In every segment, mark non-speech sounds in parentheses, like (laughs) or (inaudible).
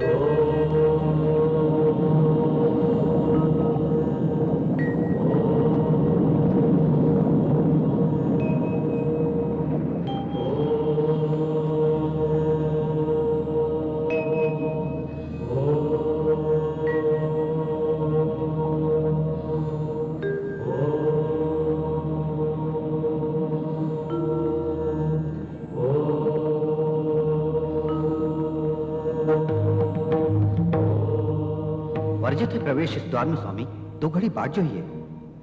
Oh. द्वार में स्वामी दो घड़ी बाट जो ही है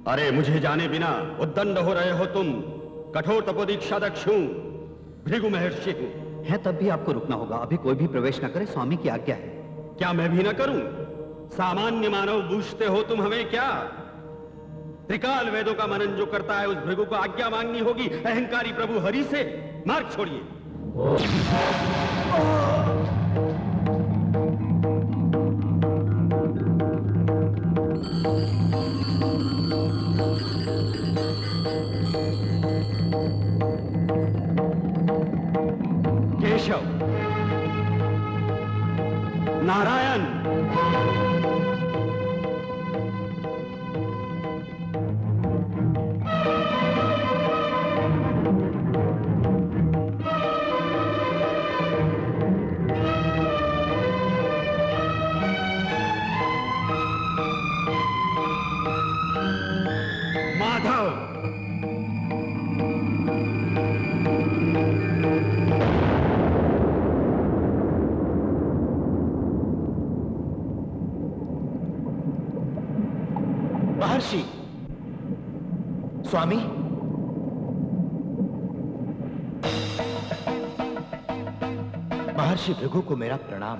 अरे मुझे जाने बिना उद्दंड हो रहे हो तुम। कठोर तपोदीक्षा दक्षु भृगु महर्षि हूँ। है तब भी आपको रुकना होगा। अभी कोई भी प्रवेश न करे स्वामी की आज्ञा है। क्या मैं भी न करूँ? सामान्य मानव बूझते हो तुम हमें क्या? त्रिकाल वेदों का मनन जो करता है उस भृगु को आज्ञा मांगनी होगी। अहंकारी प्रभु हरि से मार्ग छोड़िए। भृगु को मेरा प्रणाम।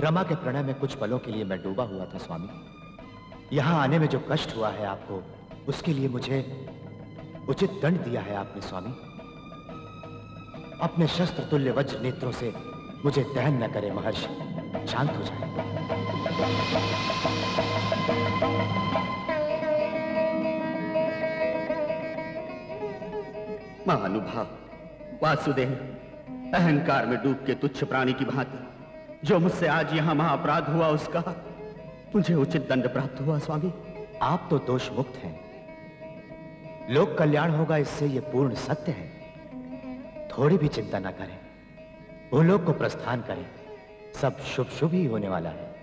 रमा के प्रणय में कुछ पलों के लिए मैं डूबा हुआ था, स्वामी। यहाँ आने में जो कष्ट हुआ है आपको, उसके लिए मुझे उचित दंड दिया है आपने, स्वामी। अपने शस्त्र तुल्य वज्र नेत्रों से मुझे दहन न करे, महर्षि। शांत हो जाए। महानुभाव, वासुदेव अहंकार में डूब के तुच्छ प्राणी की भांति। जो मुझसे आज यहाँ महाअपराध हुआ उसका मुझे उचित दंड प्राप्त हुआ स्वामी। आप तो दोष मुक्त हैं। लोक कल्याण होगा इससे यह पूर्ण सत्य है। थोड़ी भी चिंता ना करें। वो लोग को प्रस्थान करें। सब शुभ शुभ ही होने वाला है।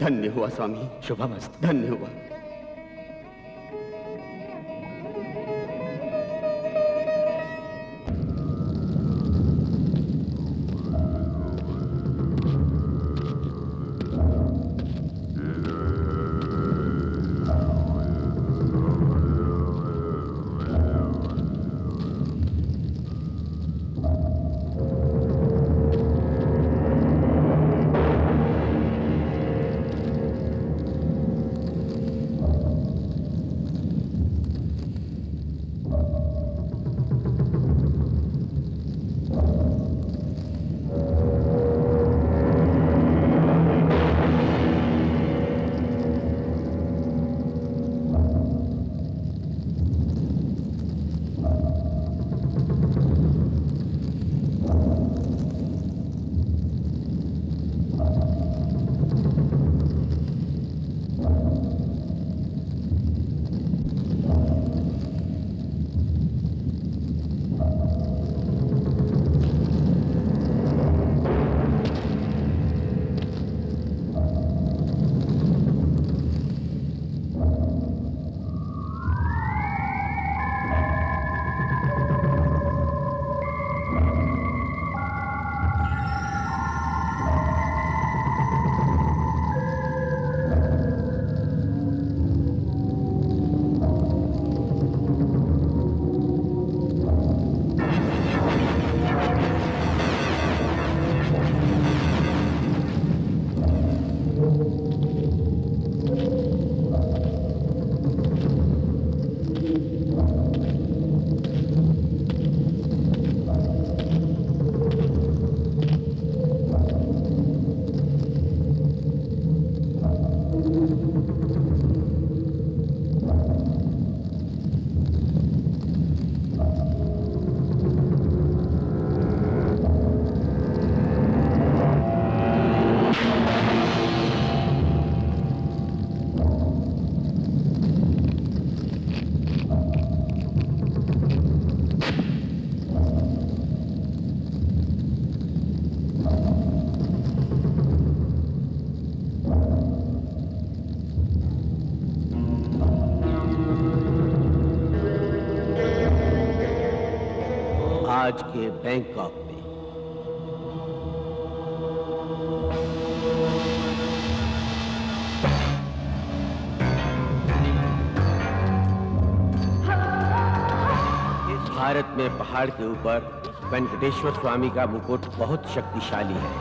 धन्य हुआ स्वामी। शुभमस्त धन्य हुआ। आज के बैंकॉक में। इस भारत में पहाड़ के ऊपर वेंकटेश्वर स्वामी का मुकुट बहुत शक्तिशाली है।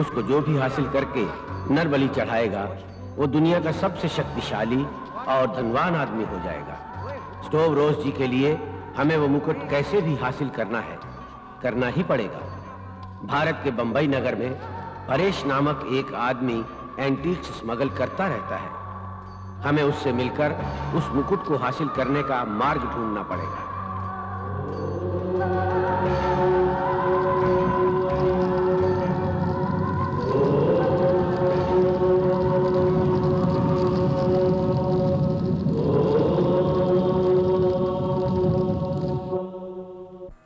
उसको जो भी हासिल करके नरबली चढ़ाएगा, वो दुनिया का सबसे शक्तिशाली और धनवान आदमी हो जाएगा। स्टोव रोज जी के लिए हमें वो मुकुट कैसे भी हासिल करना है, करना ही पड़ेगा। भारत के बंबई नगर में परेश नामक एक आदमी एंटीक्स स्मगल करता रहता है। हमें उससे मिलकर उस मुकुट को हासिल करने का मार्ग ढूंढना पड़ेगा।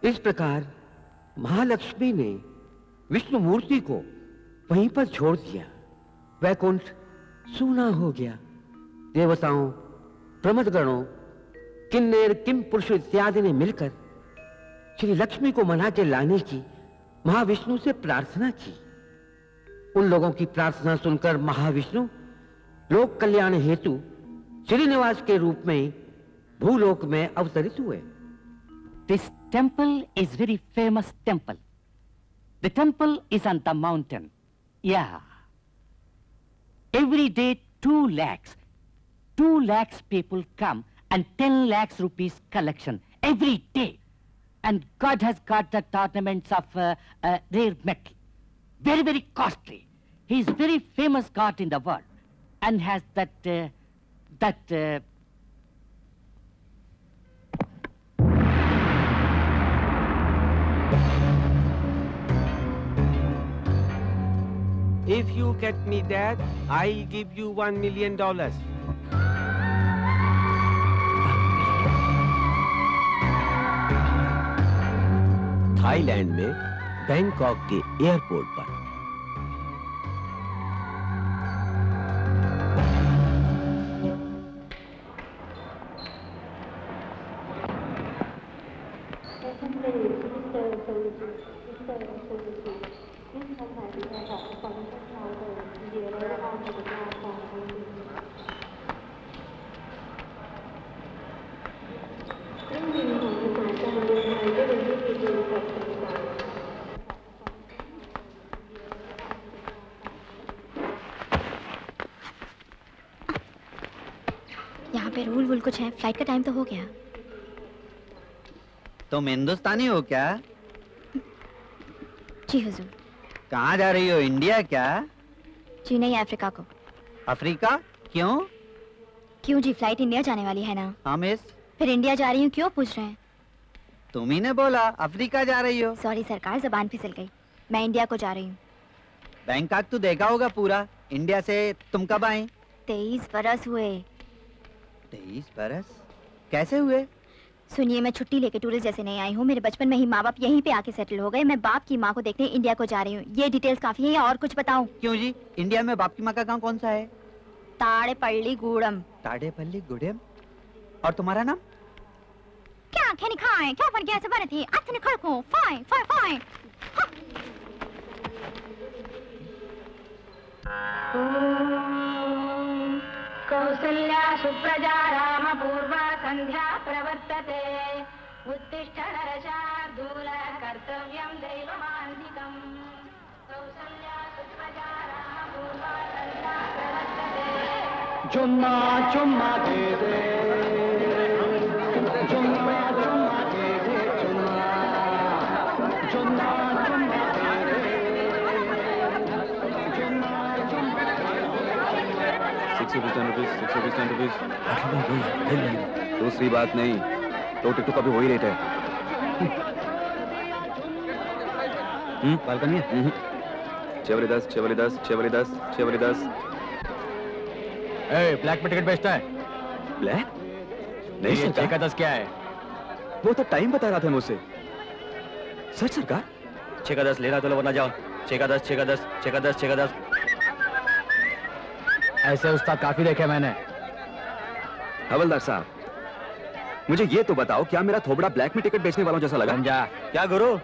इस प्रकार महालक्ष्मी ने विष्णु मूर्ति को वहीं पर छोड़ दिया। वैकुंठ सूना हो गया। देवताओं, प्रमदगणों, किन्नेर, किम पुरुष इत्यादि ने मिलकर श्री लक्ष्मी को मना के लाने की महाविष्णु से प्रार्थना की। उन लोगों की प्रार्थना सुनकर महाविष्णु लोक कल्याण हेतु श्रीनिवास के रूप में भूलोक में अवतरित हुए। Temple is very famous temple. The temple is on the mountain. Yeah. Every day two lakhs, two lakhs people come and 10 lakhs rupees collection every day. And God has got the ornaments of uh, uh, rare metal. Very, very costly. He is very famous God in the world and has that, uh, that If you get me that, I give you one million dollars. Thailand में Bangkok के airport पर कुछ है flight का time तो हो गया। तुम हिंदुस्तानी हो क्या? जी हुजूर। कहाँ जा रही हो इंडिया क्या? जी नहीं अफ्रीका को। अफ्रीका? क्यों? क्यों जी फ़्लाइट इंडिया जाने वाली है ना। हाँ मिस फिर इंडिया जा रही हूँ क्यों पूछ रहे हैं? तुम ही ने बोला अफ्रीका जा रही हो। सॉरी सरकार जबान फिसल गई। मैं इंडिया को जा रही हूँ। बैंकॉक तो देखा होगा पूरा। इंडिया से तुम कब आई? तेईस बरस हुए। तेईस बरस। कैसे हुए? सुनिए मैं छुट्टी लेके टूरिस्ट जैसे नहीं आई हूँ। मेरे बचपन में ही माँ बाप यहीं पे आके सेटल हो गए। मैं बाप की माँ को देखने इंडिया को जा रही हूँ। ये डिटेल्स काफ़ी है या और कुछ बताऊँ? क्यों जी? इंडिया में बाप की माँ का गाँव कौन सा है? ताड़े पल्ली गूड़म। ताड़ेपल्ली गुडेम? और तुम्हारा नाम? क्या आँखें निखाए क्या पर गया से बने थी। निखड़ को। फाइन फाइन फाइन कौसल्या सुप्रजा रामपूर्वा संध्या प्रवर्तते। उत्तिष्ठ नरशार्दूल कर्तव्यं दैवमान्तिकम् कौसल्या सुप्रजा रामपूर्वा प्रवर्तते। चुम्मा चुम्मा, दे दे। Six rupees ten rupees six rupees ten rupees दूसरी बात नहीं दो टिकटों का भी वही रेट है। बालकनी छह वाली दस छह वाली दस वाली दस वाली दस। ब्लैक में टिकट बेचता है। ब्लैक नहीं छह का दस क्या है? वो तो टाइम बता रहा था मुझसे। सच सरकार? छह का दस लेना तो लो वरना जाओ। छह का दस छह का दस छह का दस छह का दस ऐसे उस्ताद काफ़ी देखे मैंने। हवलदार साहब मुझे ये तो बताओ क्या मेरा थोबड़ा ब्लैक में टिकट बेचने वालों जैसा लगा? जा। क्या गुरु?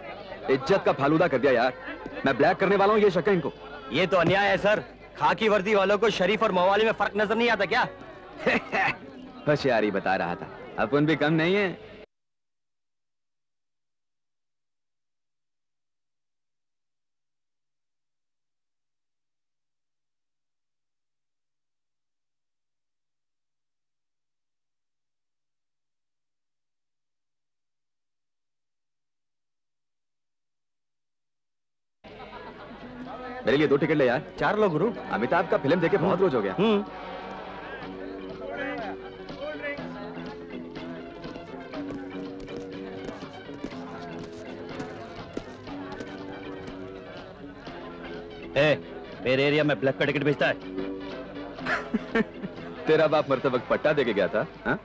इज़्ज़त का फालूदा कर दिया यार। मैं ब्लैक करने वाला हूँ ये शक है इनको। ये तो अन्याय है सर। खाकी वर्दी वालों को शरीफ और मवाली में फ़र्क नज़र नहीं आता क्या? (laughs) होशियारी बता रहा था। अपन भी कम नहीं है। मेरे लिए दो टिकट ले यार। चार लोग गुरु। अमिताभ का फ़िल्म देखे बहुत रोज हो गया। हम्म। ए, मेरे एरिया में ब्लैक का टिकट बेचता है। (laughs) तेरा बाप मरते वक्त पट्टा देके गया था हा?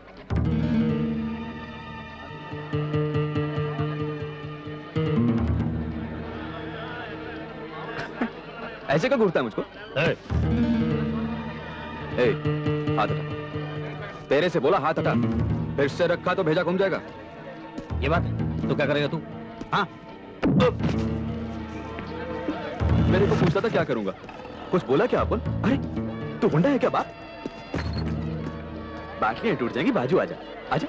ऐसे का घूरता है मुझको? ए, ए, हाथ हटा। तेरे से बोला हाथ हटा। फिर से रखा तो भेजा घूम जाएगा। ये बात तो क्या करेगा तू? हाँ? मेरे को पूछता था क्या करूँगा। कुछ बोला क्या अपन? अरे तू गुंडा है क्या बात बाटलियाँ टूट जाएँगी बाजू आजा आजा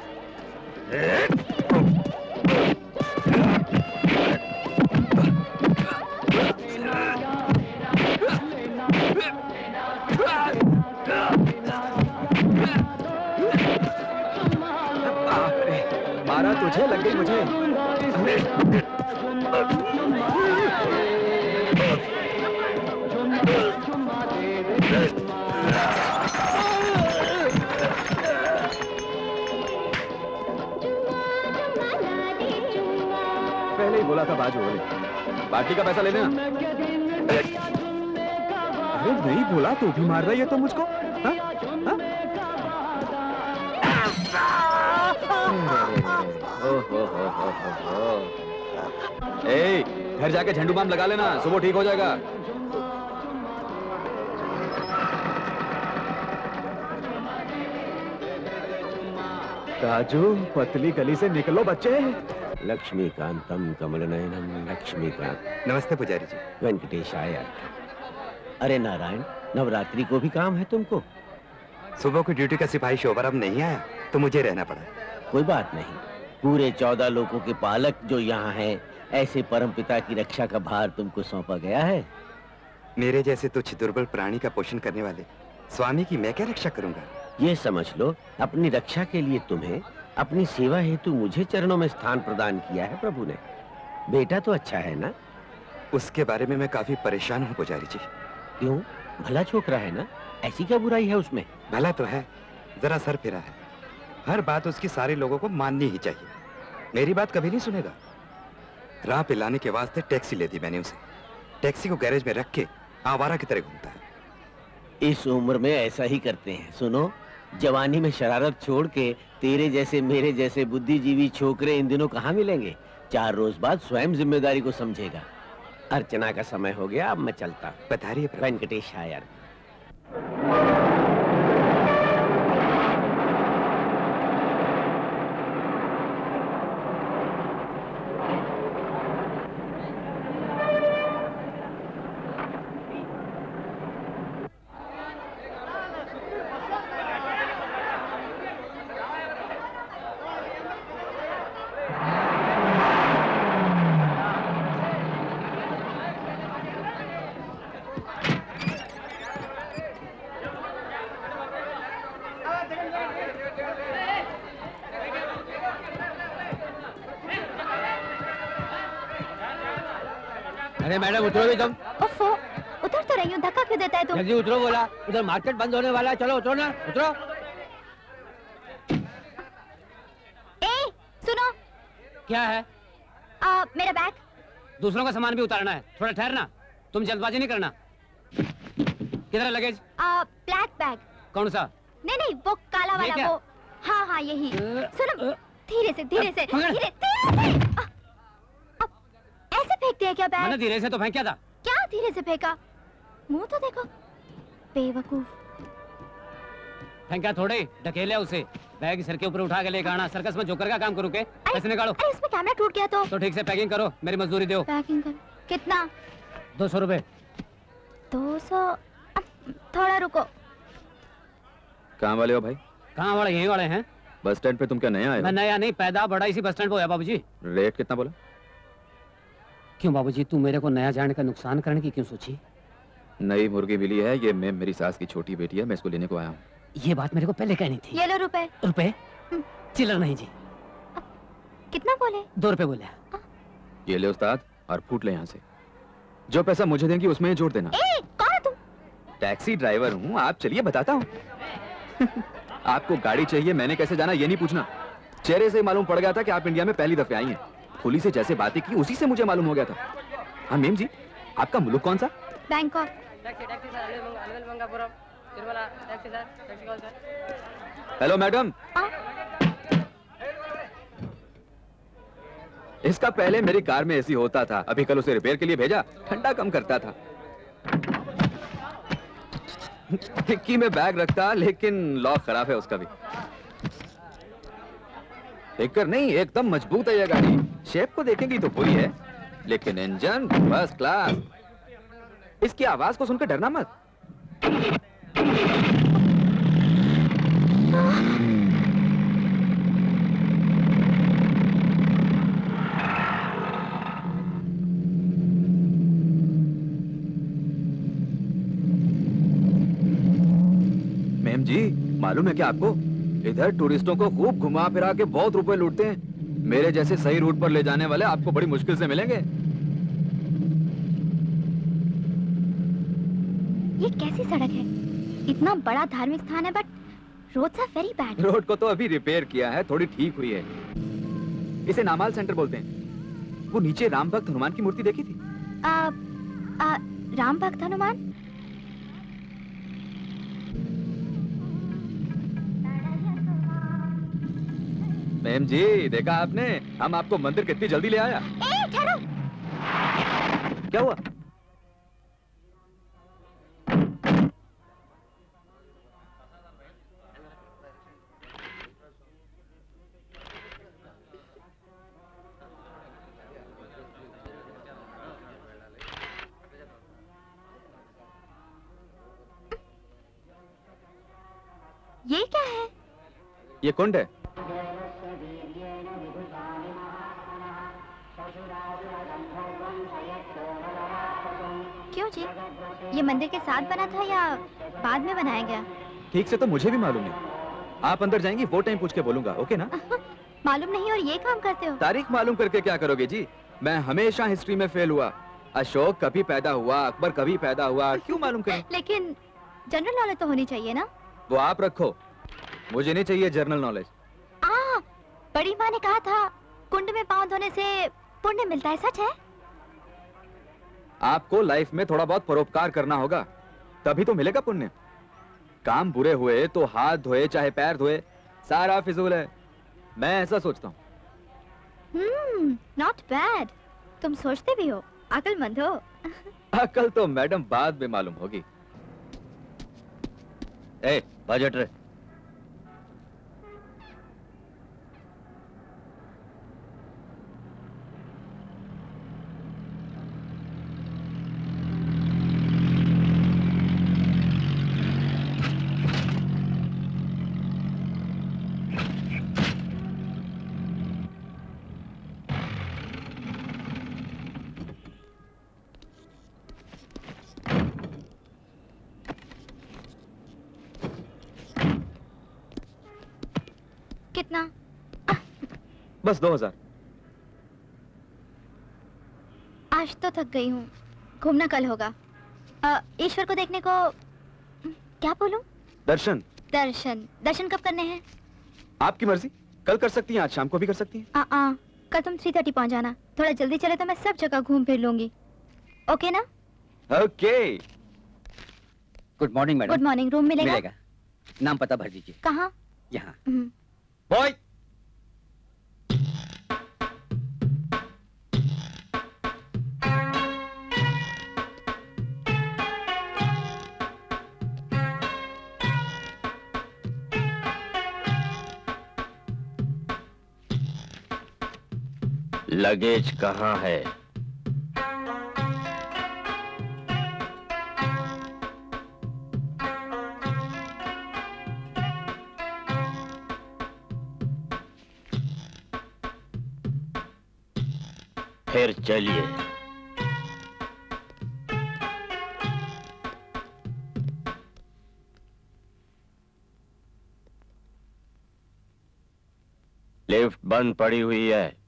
पार्टी का पैसा ले लेना। अरे नहीं बोला तो भी मार रही है तो मुझको। हाँ? हाँ? ए, घर जाके झंडू बाम लगा लेना सुबह ठीक हो जाएगा। राजू पतली गली से निकलो बच्चे। लक्ष्मीकांतम कमलनयनम लक्ष्मीकांत नमस्ते पुजारी जी। वेंकटेश आया अरे नारायण नवरात्रि को भी काम है तुमको? सुबह की ड्यूटी का सिपाही शोभर अब नहीं आया तो मुझे रहना पड़ा। कोई बात नहीं। पूरे चौदह लोगों के पालक जो यहाँ हैं ऐसे परम पिता की रक्षा का भार तुमको सौंपा गया है? मेरे जैसे तुच्छ दुर्बल प्राणी का पोषण करने वाले स्वामी की मैं क्या रक्षा करूँगा? ये समझ लो अपनी रक्षा के लिए तुम्हें अपनी सेवा हेतु मुझे चरणों में स्थान प्रदान किया है प्रभु ने। बेटा तो अच्छा है ना? उसके बारे में मैं काफ़ी परेशान हूँ पुजारी जी। क्यों? भला छोकरा है ना? ऐसी क्या बुराई है उसमें? भला तो है जरा सर फिरा है। हर बात उसकी सारे लोगों को माननी ही चाहिए। मेरी बात कभी नहीं सुनेगा? राह पे लाने के वास्ते टैक्सी ले दी मैंने उसे। टैक्सी को गैरेज में रख के आवारा की तरह घूमता है। इस उम्र में ऐसा ही करते हैं सुनो। जवानी में शरारत छोड़ के तेरे जैसे मेरे जैसे बुद्धिजीवी छोकरे इन दिनों कहाँ मिलेंगे? चार रोज बाद स्वयं ज़िम्मेदारी को समझेगा। अर्चना का समय हो गया अब मैं चलता बता रही। वेंकटेश आयर अरे मैडम उतरो भी तुम ओफो उतर तो रही हूँ धक्का क्यों देता है तुम जल्दी उतरो बोला। उधर मार्केट बंद होने वाला है। चलो उतरो ना। उतरो। ए सुनो। क्या है? आ, मेरा बैग। दूसरों का सामान भी उतारना है। थोड़ा ठहरना। तुम जल्दबाजी नहीं करना। किधर लगेज? आ, ब्लैक बैग। कौन सा? नहीं नहीं वो काला वाला वो। हाँ हाँ यही। सुनो धीरे से धीरे से धीरे धीरे से। ऐसे फेंकते हैं क्या मैंने बैग धीरे से तो फेंक क्या था? क्या धीरे से फेंका? मुँह तो देखो। बेवकूफ़। फेंका थोड़े ढकेले उसे। बैग सर के ऊपर उठा के लेकर आना। सर्कस में जोकर का काम करूँ के? पैसे निकालो। अरे इसमें कैमरा टूट गया तो। तो ठीक से पैकिंग करो मेरी मजदूरी दो। पैकिंग कर। कितना? दो सौ रुपए। दो सौ? थोड़ा रुको। कहाँ वाले हो भाई? कहाँ वाले यहीं वाले हैं? बस स्टैंड पे तुम क्या नया आए मैं नया नहीं पैदा बड़ा इसी बस स्टैंड पे हुआ बाबूजी। रेट कितना बोला? क्यों बाबूजी तू मेरे को नया जाने का नुकसान करने की क्यों सोची? नई मुर्गी मिली है ये मैं मेरी सास की छोटी बेटी है मैं इसको लेने को आया हूँ। ये बात मेरे को पहले कहनी थी। ये लो रुपए। रुपए? चिल्लर नहीं जी। कितना बोले? दो रुपए बोले ये ले उस्ताद और फूट ले यहाँ से। जो पैसा मुझे देंगी उसमें जोड़ देना। ए कौन है तुम? टैक्सी ड्राइवर हूँ आप चलिए बताता हूँ। (laughs) आपको गाड़ी चाहिए मैंने कैसे जाना ये नहीं पूछना। चेहरे से मालूम पड़ गया था कि आप इंडिया में पहली दफे आई हैं। पुलिस से जैसे बातें की उसी से मुझे मालूम हो गया था। हाँ मेम जी आपका मुल्क कौन सा? बैंकॉक। हेलो मैडम इसका पहले मेरी कार में एसी होता था. अभी कल उसे रिपेयर के लिए भेजा. ठंडा कम करता था. डिक्की में बैग रखता लेकिन लॉक खराब है उसका भी. देखकर नहीं एकदम मज़बूत है यह गाड़ी. शेप को देखेंगी तो बुरी है. लेकिन इंजन फ़र्स्ट क्लास इसकी आवाज़ को सुनकर डरना मत। मैम जी, मालूम है क्या आपको? इधर टूरिस्टों को खूब घुमा फिरा के बहुत रुपए लूटते हैं। मेरे जैसे सही रूट पर ले जाने वाले आपको बड़ी मुश्किल से मिलेंगे। ये कैसी सड़क है? इतना बड़ा धार्मिक स्थान है but roads are very bad road को तो अभी रिपेयर किया है थोड़ी ठीक हुई है। इसे नामाल सेंटर बोलते हैं। वो नीचे राम भक्त हनुमान की मूर्ति देखी थी? आ, आ, राम भक्त हनुमान? मैम जी देखा आपने? हम आपको मंदिर कितनी जल्दी ले आया। ए क्या हुआ? ये कुंड है? क्यों जी? ये मंदिर के साथ बना था या बाद में बनाया गया? ठीक से तो मुझे भी मालूम नहीं। आप अंदर जाएँगी वो टाइम पूछ के बोलूँगा ओके ना? (laughs) मालूम नहीं और ये काम करते हो? तारीख मालूम करके क्या करोगे जी? मैं हमेशा हिस्ट्री में फेल हुआ। अशोक कभी पैदा हुआ अकबर कभी पैदा हुआ क्यों मालूम करें? लेकिन जनरल नॉलेज तो होनी चाहिए ना? वो आप रखो। मुझे नहीं चाहिए जर्नल नॉलेज आ, बड़ी माँ ने कहा था कुंड में पाँव धोने से पुण्य मिलता है सच है? आपको लाइफ में थोड़ा बहुत परोपकार करना होगा तभी तो मिलेगा पुण्य। काम बुरे हुए तो हाथ धोए चाहे पैर धोए सारा फिजूल है। मैं ऐसा सोचता हूँ। हम्म नॉट बैड तुम सोचते भी हो अकलमंद हो। अकल तो मैडम बाद में मालूम होगी। ए बजट रे कितना बस दो हज़ार। आज तो थक गई हूँ। घूमना कल होगा। ईश्वर को देखने को क्या बोलूँ? दर्शन। दर्शन। दर्शन कब करने हैं? आपकी मर्ज़ी। कल कर सकती हैं आज शाम को भी कर सकती हैं। आ, आ, कल तुम थ्री थर्टी पहुँच जाना। थोड़ा जल्दी चले तो मैं सब जगह घूम फिर लूँगी। ओके ना? Okay. Good morning madam good morning room मिलेगा? मिलेगा। नाम पता भर दीजिए। कहाँ? यहाँ। हम्म, बॉय लगेज कहाँ है? फिर चलिए। लिफ्ट बंद पड़ी हुई है।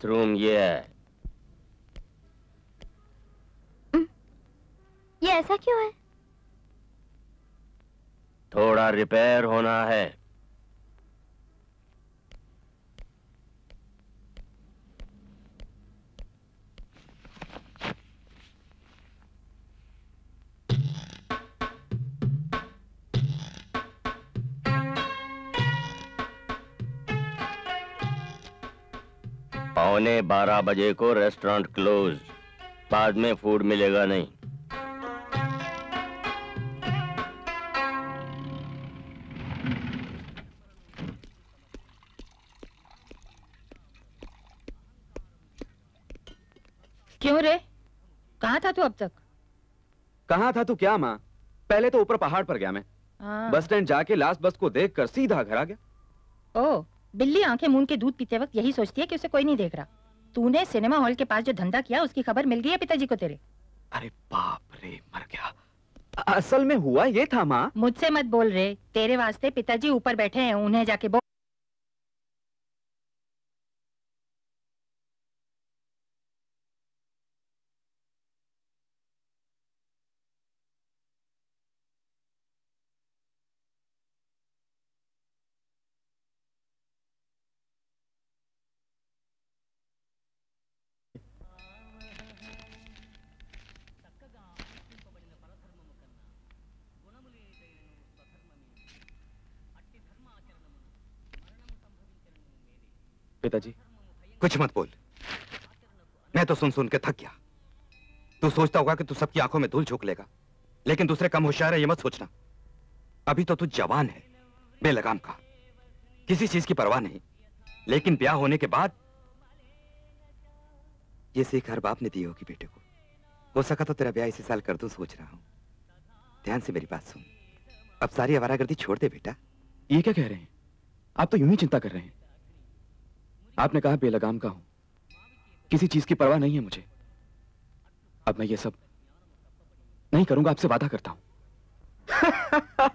बाथरूम ये है ये ऐसा क्यों है थोड़ा रिपेयर होना है। पौने बारह बजे को रेस्टोरेंट क्लोज। बाद में फ़ूड मिलेगा नहीं। क्यों रे? कहाँ था तू अब तक? कहाँ था तू क्या माँ? पहले तो ऊपर पहाड़ पर गया मैं। हाँ। बस स्टैंड जाके लास्ट बस को देखकर सीधा घर आ गया। ओ बिल्ली आँखें मून के दूध पीते वक्त यही सोचती है कि उसे कोई नहीं देख रहा। तूने सिनेमा हॉल के पास जो धंधा किया उसकी खबर मिल गई है पिताजी को तेरे। अरे बाप रे मर गया। असल में हुआ ये था माँ। मुझसे मत बोल रहे तेरे वास्ते पिताजी ऊपर बैठे हैं उन्हें जाके बोल। पिताजी, कुछ मत बोल। मैं तो सुन सुन के थक गया। तू सोचता होगा कि तू सबकी आँखों में धूल झोंक लेगा, लेकिन दूसरे कम होशियार है, ये मत सोचना। अभी तो तू जवान है, बेलगाम का। किसी चीज़ की परवाह नहीं, लेकिन ब्याह होने के बाद ये सीख हर बाप ने दी होगी बेटे को। हो सका तो तेरा ब्याह इसी साल कर दूँ, सोच रहा हूँ। ध्यान से मेरी बात सुन। अब सारी आवारागर्दी छोड़ दे बेटा। ये क्या कह रहे हैं? आप तो यूँ ही चिंता कर रहे हैं। आपने कहा बेलगाम का हूँ। किसी चीज़ की परवाह नहीं है मुझे। अब मैं ये सब नहीं करूँगा आपसे वादा करता हूँ। (laughs)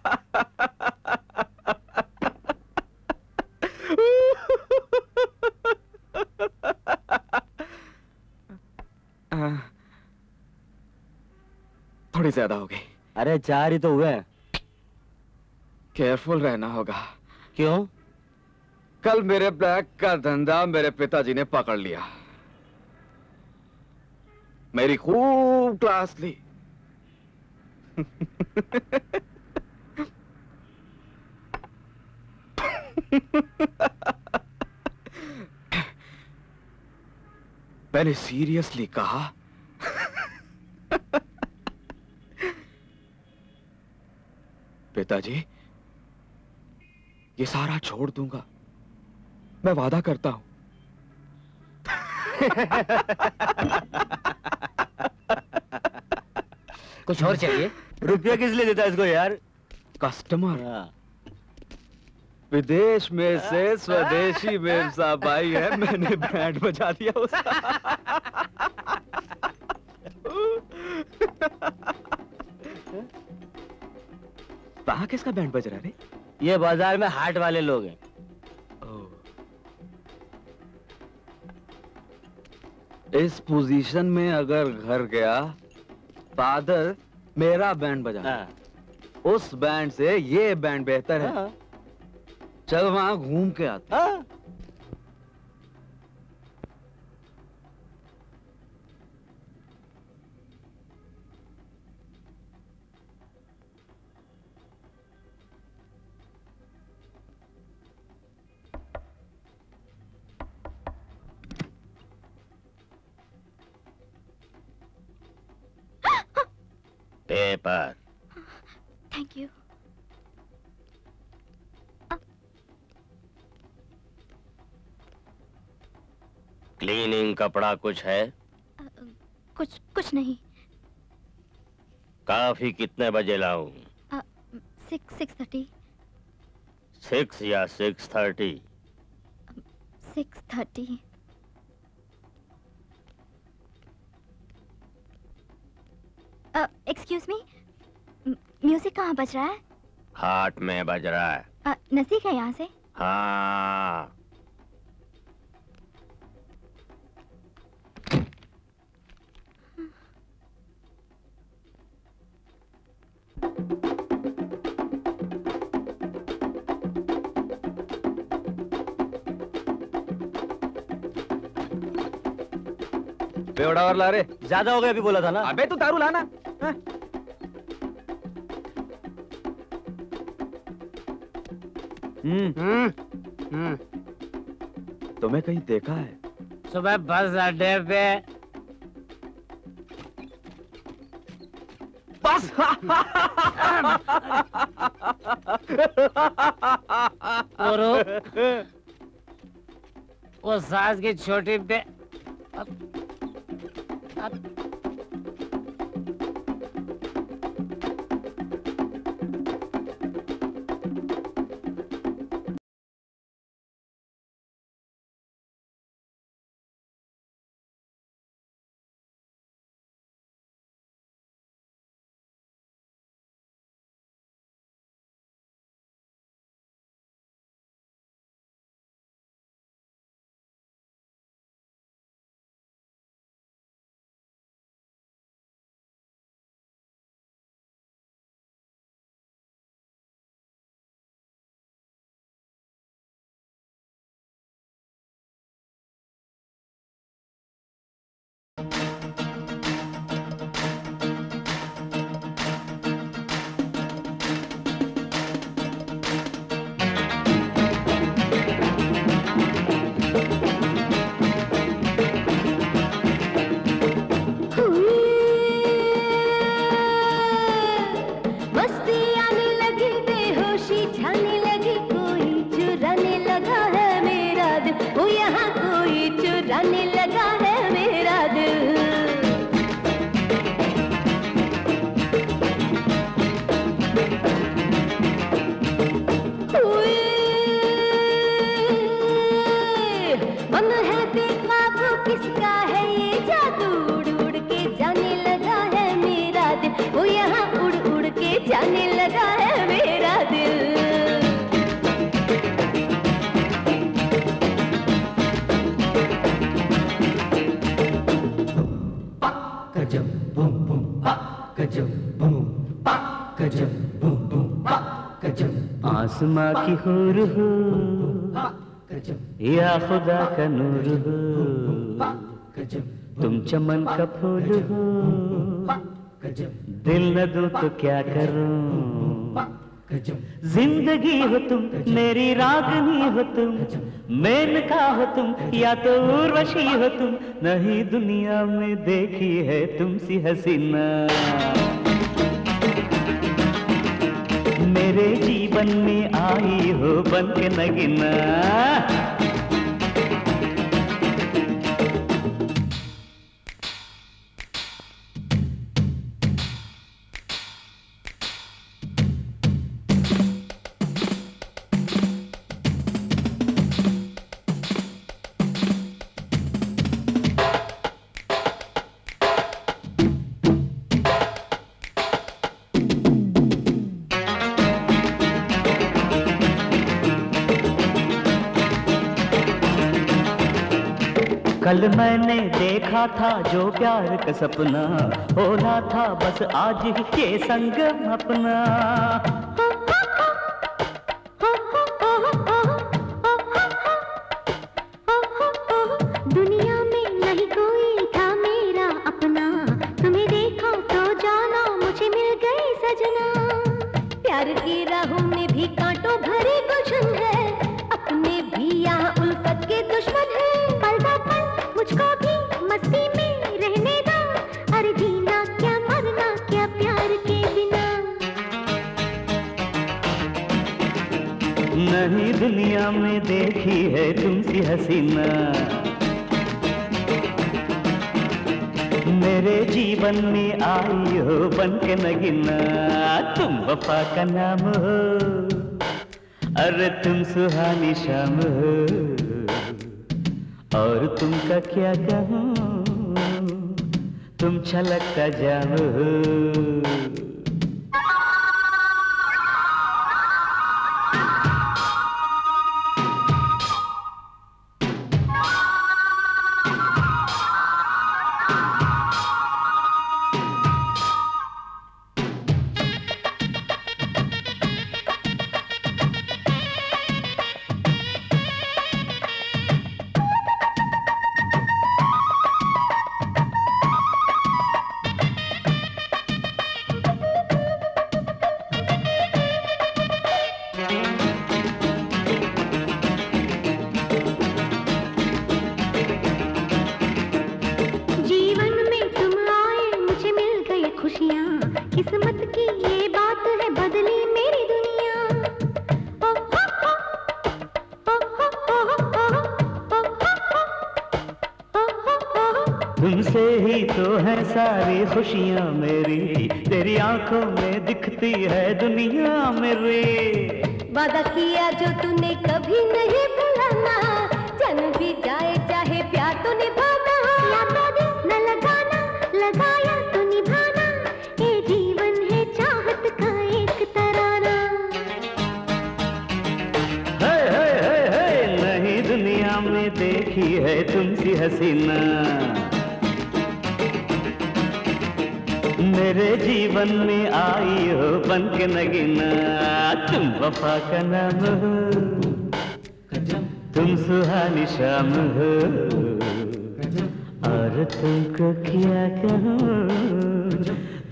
थोड़ी ज़्यादा हो गई। अरे चार ही तो हुए केयरफुल रहना होगा। क्यों? कल मेरे ब्लैक का धंधा मेरे पिताजी ने पकड़ लिया। मेरी खूब क्लास ली। मैंने सीरियसली कहा, पिताजी, ये सारा छोड़ दूँगा। मैं वादा करता हूँ। कुछ और चाहिए? रुपया किस लिए देता है इसको यार? कस्टमर। विदेश में से स्वदेशी मेम साहब आई है मैंने बैंड बजा दिया उसका वहाँ किसका बैंड बज रहा है? ये बाज़ार में हार्ट वाले लोग हैं। इस पोजीशन में अगर घर गया फादर मेरा बैंड बजा उस बैंड से ये बैंड बेहतर है। चल वहाँ घूम के आता। समय पर। थैंक यू क्लीनिंग कपड़ा कुछ है? कुछ कुछ नहीं। काफ़ी कितने बजे लाऊं? सिक्स सिक्स थर्टी सिक्स या six thirty six thirty music कहाँ बज रहा है? हाट में बज रहा है। नज़दीक है यहाँ से। हाँ। बेवड़ा और ला रहे ज़्यादा हो गया अभी बोला था ना? अबे तू दारू लाना। हाँ। तुम्हें कहीं देखा है। सुबह बस अड्डे पे। बस। और (laughs) वो- सास की छोटी बे मस्ती आसमां की हूर हो। या खुदा का नूर हो। तुम चमन का फूल हो। दिल न दूँ तो क्या करूँ? ज़िंदगी हो तुम, मेरी रागनी हो तुम। मेनका हो तुम, या तो उर्वशी हो तुम। नहीं दुनिया में देखी है तुमसी हसीना। मेरे जीवन में आई हो बन के नगीना। कल मैंने देखा था जो प्यार का सपना होना था बस आज ही ये संगम अपना। बन तुम वफा का नाम हो, अरे तुम सुहानी शाम हो, और तुमका क्या कहूँ, तुम छलकता जाम हो। है। वफा का नाम हो। तुम सुहानी शाम हो। और तुमको क्या कहूँ?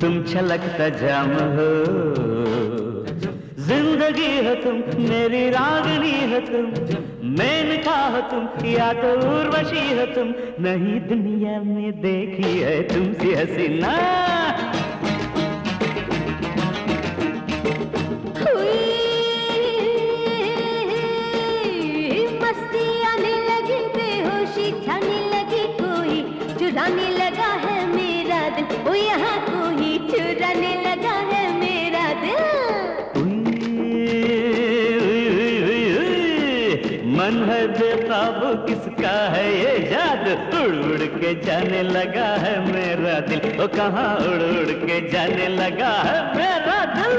तुम छलकता जाम हो। ज़िंदगी हो तुम, मेरी रागनी हो तुम। मेनका हो तुम, या तो उर्वशी हो तुम। नहीं दुनिया वो कहाँ उड़ उड़ के जाने लगा है मेरा दिल?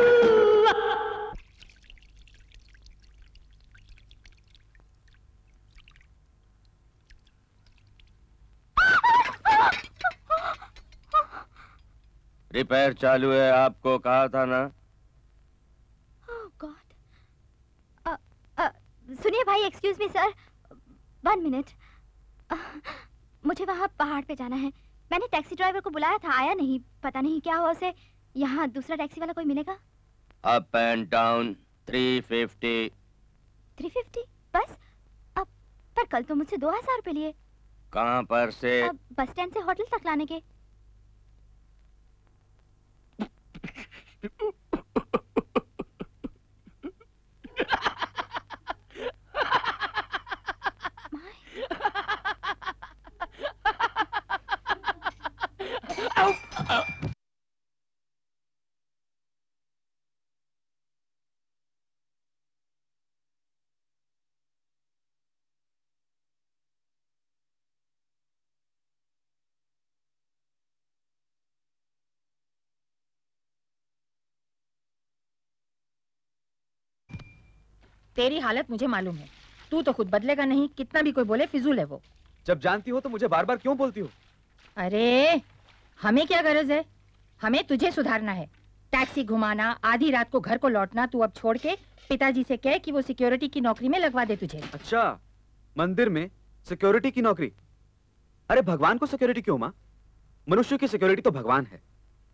रिपेयर चालू है आपको कहा था ना? Oh God. अ, अ, सुनिए भाई excuse me sir one minute मुझे वहाँ पहाड़ पे जाना है। मैंने टैक्सी ड्राइवर को बुलाया था आया नहीं। पता नहीं क्या हुआ उसे। यहाँ दूसरा टैक्सी वाला कोई मिलेगा? Up and down three fifty three fifty बस? अब पर कल तो मुझसे दो हज़ार रुपए लिए। कहाँ पर से? अब बस स्टैंड से होटल तक लाने के। तेरी हालत मुझे मालूम है। तू तो खुद बदलेगा नहीं कितना भी कोई बोले फिजूल है वो। जब जानती हो तो मुझे बार बार क्यों बोलती हो? अरे हमें क्या गरज है? हमें तुझे सुधारना है। टैक्सी घुमाना आधी रात को घर को लौटना तू अब छोड़ के पिताजी से कह कि वो सिक्योरिटी की नौकरी में लगवा दे तुझे। अच्छा मंदिर में सिक्योरिटी की नौकरी। अरे भगवान को सिक्योरिटी क्यों माँ? मनुष्य की सिक्योरिटी तो भगवान है।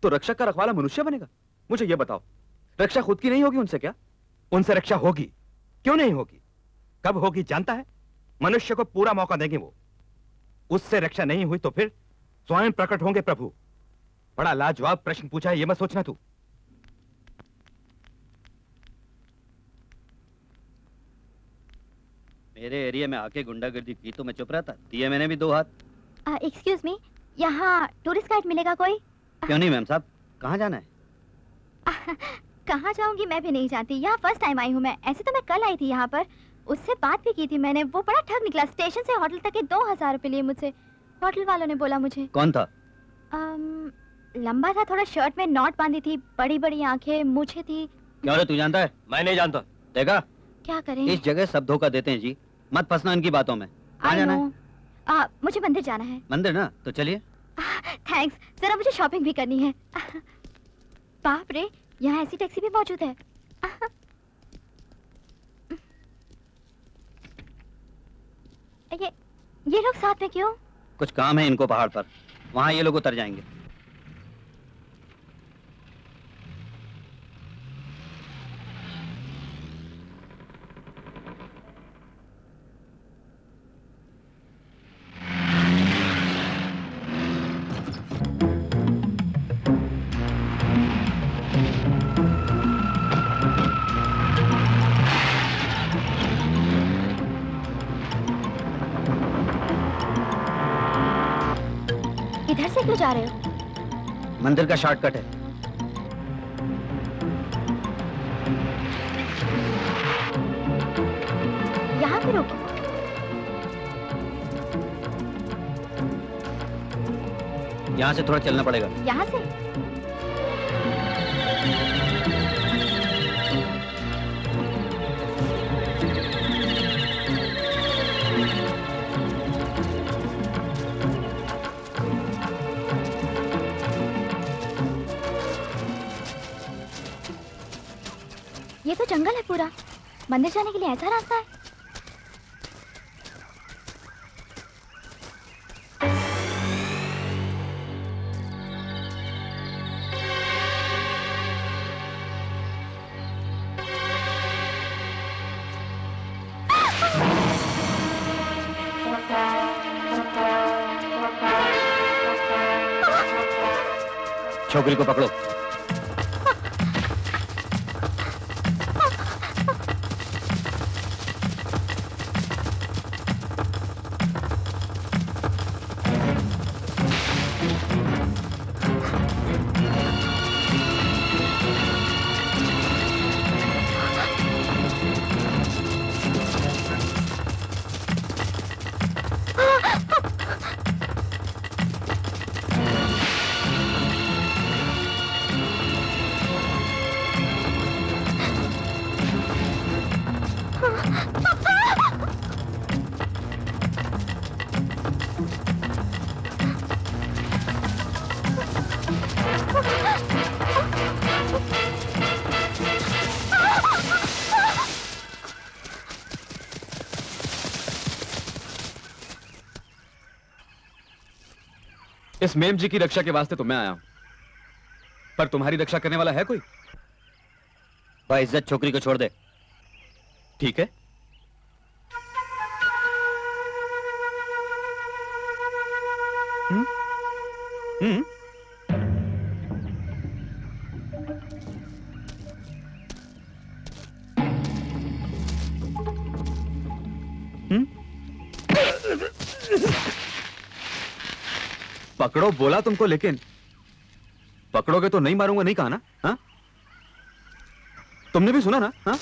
तो रक्षक का रखवाला मनुष्य बनेगा? मुझे ये बताओ रक्षा खुद की नहीं होगी उनसे क्या? उनसे रक्षा होगी। क्यों नहीं होगी? कब होगी जानता है? मनुष्य को पूरा मौका देंगे वो। उससे रक्षा नहीं हुई तो फिर स्वयं प्रकट होंगे प्रभु। बड़ा लाजवाब प्रश्न पूछा है ये मत सोचना तू। मेरे एरिया में आके गुंडागर्दी की तो मैं चुप रहता। दिए मैंने भी दो हाथ। एक्सक्यूज मी यहाँ टूरिस्ट गाइड मिलेगा कोई? क्यों नहीं मैम साहब? कहाँ जाना है? (laughs) कहाँ जाऊँगी मैं भी नहीं जानती। यहाँ फ़र्स्ट टाइम आई हूँ मैं। ऐसे तो मैं कल आई थी यहाँ पर। उससे बात भी की थी मैंने। वो बड़ा ठग निकला। स्टेशन से होटल तक के दो हज़ार रुपए लिए मुझसे। होटल वालों ने बोला मुझे। कौन था? अम, लंबा था थोड़ा शर्ट में नॉट बांधी थी। बड़ी बड़ी आँखें मुझे थी। क्यों तू जानता है? मैं नहीं जानता। देखा? क्या करें? इस जगह सब धोखा देते हैं जी। मत फंसना इनकी बातों में। कहाँ जाना है। आ, मुझे मंदिर जाना है। मंदिर ना? तो चलिए। थैंक्स जरा मुझे शॉपिंग भी करनी है। बाप रे यहाँ ऐसी टैक्सी भी मौजूद है। ये ये लोग साथ में क्यों? कुछ काम है इनको पहाड़ पर। वहाँ ये लोग उतर जाएँगे। जा रहे हो? मंदिर का शॉर्टकट है। यहाँ पे रुको। यहाँ से थोड़ा चलना पड़ेगा। यहाँ से? ये तो जंगल है पूरा। मंदिर जाने के लिए ऐसा रास्ता है। छोकरी को पकड़ो। इस मेम जी की रक्षा के वास्ते तो मैं आया हूँ। पर तुम्हारी रक्षा करने वाला है कोई? भाई इज़्ज़त छोकरी को छोड़ दे। ठीक है। बोला तुमको, लेकिन पकड़ोगे तो नहीं मारूँगा, नहीं कहा ना? हाँ? तुमने भी सुना ना? हा?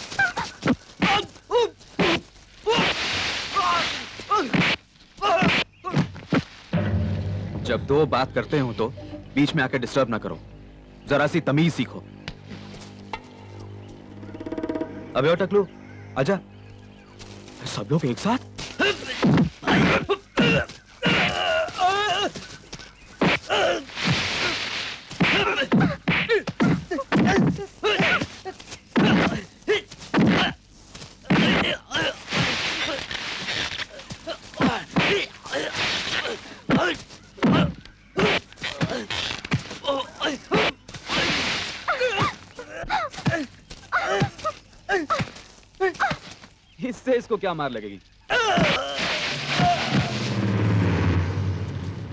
जब दो बात करते हो तो बीच में आकर डिस्टर्ब ना करो। जरा सी तमीज सीखो। अबे ओ टकलू आजा। सब लोग एक साथ? इसको क्या मार लगेगी?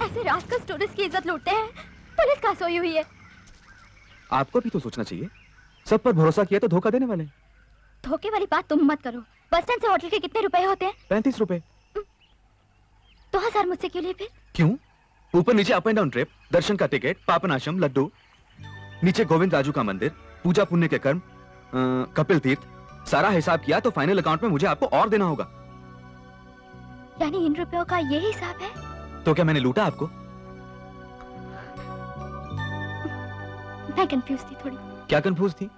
ऐसे रास्कस टूरिस्ट की इज़्ज़त लूटते हैं। पुलिस कहाँ सोई हुई है? आपको भी तो सोचना चाहिए। सब पर भरोसा किया तो धोखा देने वाले धोखे वाली बात तुम मत करो। बस स्टैंड से होटल के कितने रुपए होते हैं? पैंतीस रुपए। दो हज़ार मुझसे क्यों लिए फिर? क्यों? ऊपर नीचे अप एंड डाउन ट्रिप दर्शन का टिकट पापन आश्रम लड्डू। नीचे गोविंद राजू का मंदिर पूजा पुण्य के कर्म अ, कपिल तीर्थ। सारा हिसाब किया तो फाइनल अकाउंट में मुझे आपको और देना होगा। यानी इन रुपयों का ये हिसाब है? तो क्या मैंने लूटा आपको? मैं कंफ्यूज थी थोड़ी। क्या कंफ्यूज थी?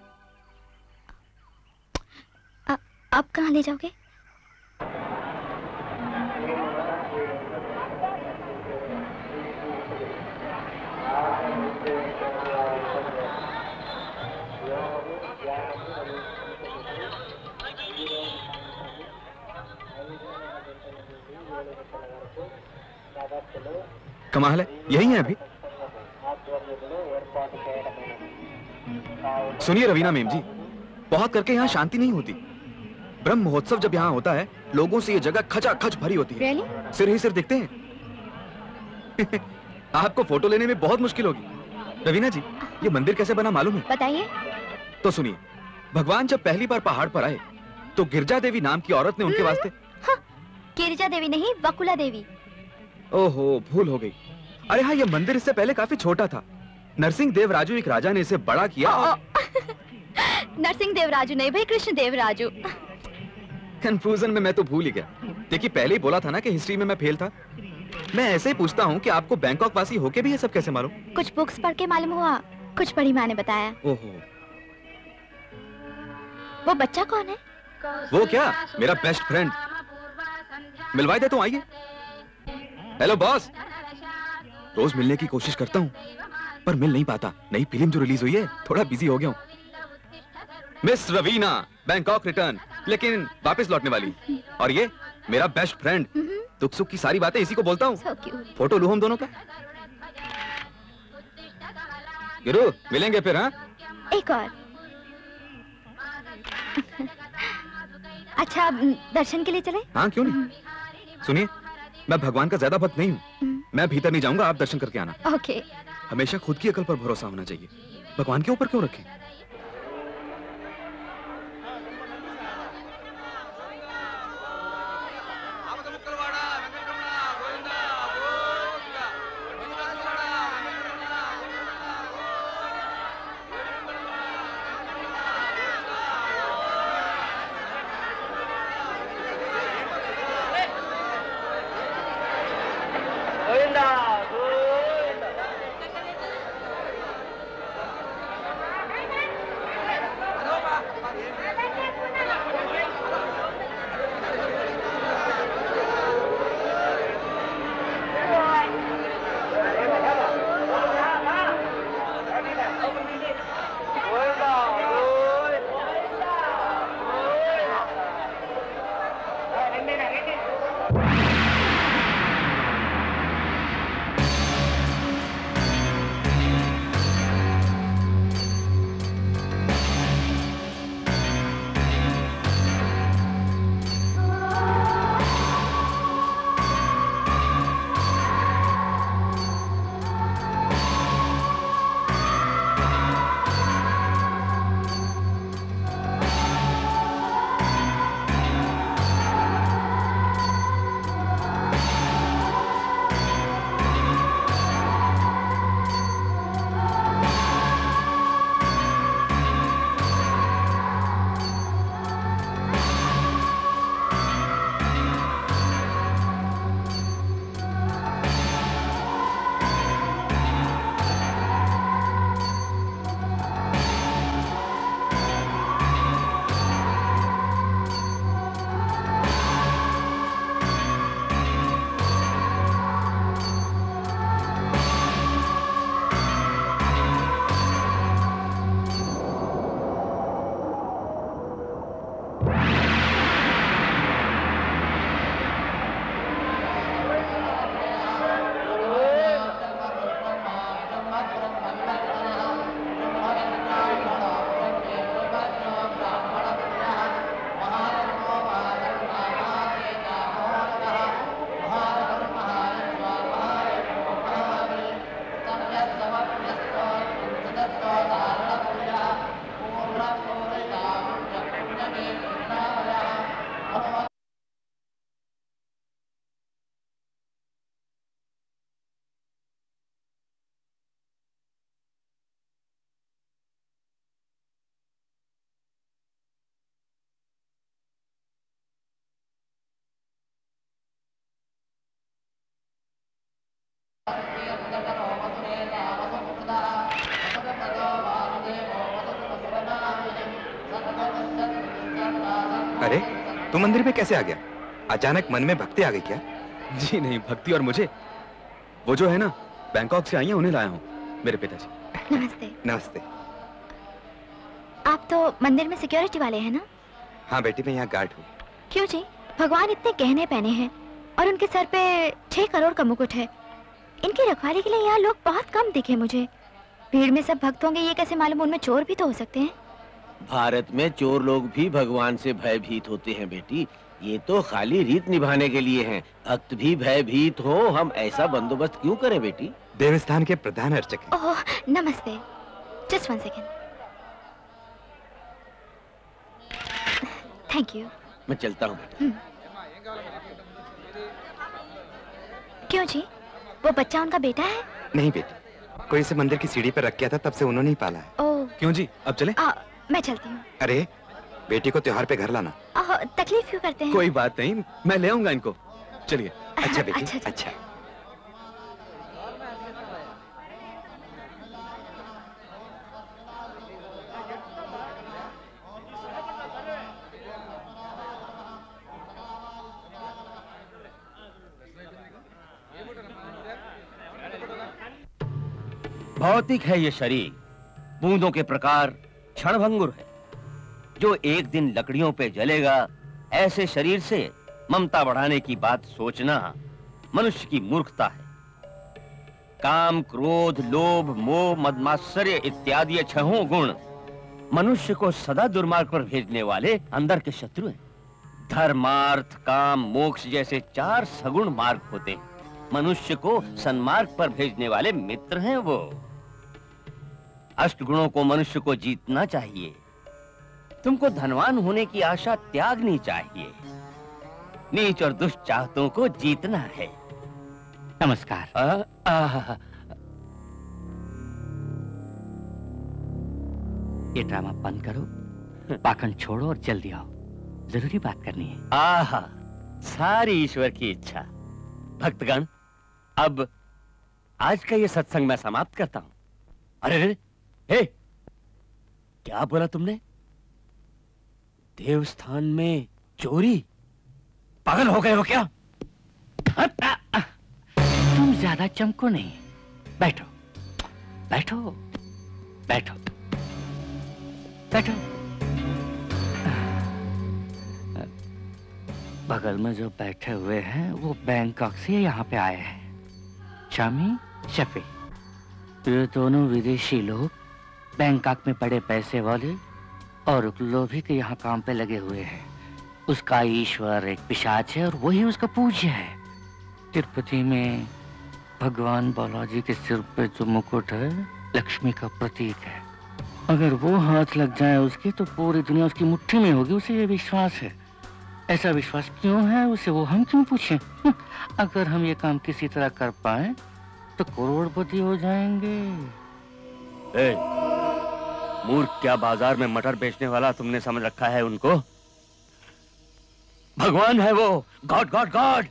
आ, आप कहाँ ले जाओगे? कमाल है। यही है अभी। सुनिए रवीना मेम जी बहुत करके यहाँ शांति नहीं होती। ब्रह्म महोत्सव जब यहाँ होता है लोगों से ये जगह खचा खच भरी होती है। Really? सिर ही सिर दिखते हैं। (laughs) आपको फ़ोटो लेने में बहुत मुश्किल होगी। रवीना जी ये मंदिर कैसे बना मालूम है? बताइए। तो सुनिए भगवान जब पहली बार पहाड़ पर आए तो गिरजा देवी नाम की औरत ने उनके वास्ते गिरिजा देवी नहीं वकुला देवी। ओहो भूल हो गई। अरे हाँ ये मंदिर इससे पहले काफ़ी छोटा था। नरसिंह देव राजू एक राजा ने इसे बड़ा किया और (laughs) नरसिंह देवराजू नहीं भाई कृष्ण देवराजू। कंफ्यूजन में मैं तो भूल ही गया। देखिए पहले ही बोला था ना कि हिस्ट्री में मैं फेल था। मैं ऐसे ही पूछता हूँ कि आपको बैंकॉक वासी होके भी ये सब कैसे मालूम? कुछ बुक्स पढ़ के मालूम हुआ। कुछ बड़ी माँ ने बताया। ओहो। वो बच्चा कौन है? वो क्या? मेरा बेस्ट फ्रेंड मिलवाई दे तो आइए। हेलो बॉस रोज मिलने की कोशिश करता हूँ पर मिल नहीं पाता। नई फ़िल्म जो रिलीज़ हुई है थोड़ा बिज़ी हो गया हूँ। मिस रवीना बैंकॉक रिटर्न लेकिन वापस लौटने वाली। और ये मेरा बेस्ट फ्रेंड दुख सुख की सारी बातें इसी को बोलता हूँ। So फ़ोटो लू हम दोनों का? गुरु मिलेंगे फिर हाँ? एक और। (laughs) अच्छा दर्शन के लिए चले? हाँ क्यों नहीं? सुनिए। मैं भगवान का ज़्यादा भक्त नहीं हूँ। मैं भीतर नहीं जाऊँगा आप दर्शन करके आना। ओके। हमेशा खुद की अकल पर भरोसा होना चाहिए। भगवान के ऊपर क्यों रखें? में कैसे आ गया? अचानक मन में भक्ति आ गई क्या? जी नहीं भक्ति और मुझे। वो जो है ना बैंकॉक से आई है उन्हें लाया हूँ मेरे पिताजी। नमस्ते। नमस्ते। आप तो मंदिर में सिक्योरिटी वाले हैं ना? हाँ बेटी मैं यहाँ गार्ड हूँ। क्यों जी? भगवान इतने गहने पहने हैं और उनके सर पे छह करोड़ का मुकुट है। इनकी रखवाली के लिए यहाँ लोग बहुत कम दिखे मुझे। भीड़ में सब भक्त होंगे ये कैसे मालूम उनमें चोर भी तो हो सकते हैं? भारत में चोर लोग भी भगवान से भयभीत होते हैं बेटी। ये तो खाली रीत निभाने के लिए हैं। भक्त भी भयभीत हो हम ऐसा बंदोबस्त क्यों करें बेटी? देवस्थान के प्रधान अर्चक ओह नमस्ते। Just one second thank you मैं चलता हूँ क्यों जी? वो बच्चा उनका बेटा है? नहीं बेटी। कोई इसे मंदिर की सीढ़ी पर रख गया था तब से उन्होंने ही पाला है। ओह। क्यों जी? अब चले? आ, मैं चलती हूँ। अरे बेटी को त्योहार पे घर लाना। तकलीफ़ क्यों करते हैं? कोई बात नहीं मैं ले आऊँगा इनको। चलिए अच्छा बेटी अच्छा, अच्छा। भौतिक है ये शरीर बूंदों के प्रकार क्षणभंगुर है। जो एक दिन लकड़ियों पे जलेगा, ऐसे शरीर से ममता बढ़ाने की बात सोचना मनुष्य की मूर्खता है। काम, क्रोध, लोभ, मोह, मदमाश्चर्य इत्यादि छहों गुण मनुष्य को सदा दुर्मार्ग पर भेजने वाले अंदर के शत्रु हैं। धर्मार्थ, काम, मोक्ष जैसे चार सगुण मार्ग होते हैं। मनुष्य को सन्मार्ग पर भेजने वाले मित्र हैं वो। अष्ट गुणों को मनुष्य को जीतना चाहिए। तुमको धनवान होने की आशा त्यागनी चाहिए। नीच और दुष्ट चाहतों को जीतना है। नमस्कार। आ, आ, ये ड्रामा बंद करो पाखंड छोड़ो और जल्दी आओ। ज़रूरी बात करनी है। आहा सारी ईश्वर की इच्छा। भक्तगण अब आज का ये सत्संग मैं समाप्त करता हूँ। अरे हे! क्या बोला तुमने? देवस्थान में चोरी? पागल हो गए हो क्या? तुम ज़्यादा चमको नहीं। बैठो। बैठो। बैठो। बैठो। बगल में जो बैठे हुए हैं, वो बैंकॉक से यहाँ पे आए हैं। शामी, शफी। ये दोनों विदेशी लोग बैंकॉक में पड़े पैसे वाले और लोभी के यहाँ काम पे लगे हुए हैं। उसका ईश्वर एक पिशाच है और वही उसका पूज्य है। तिरुपति में भगवान बालाजी के सिर पे जो मुकुट है लक्ष्मी का प्रतीक है। अगर वो हाथ लग जाए उसके तो पूरी दुनिया उसकी मुट्ठी में होगी उसे ये विश्वास है। ऐसा विश्वास क्यों है उसे वो हम क्यों पूछें? (laughs) अगर हम ये काम किसी तरह कर पाए तो करोड़पति हो जाएँगे। ए, मूर्ख क्या बाज़ार में मटर बेचने वाला तुमने समझ रखा है उनको? भगवान है वो। God God God!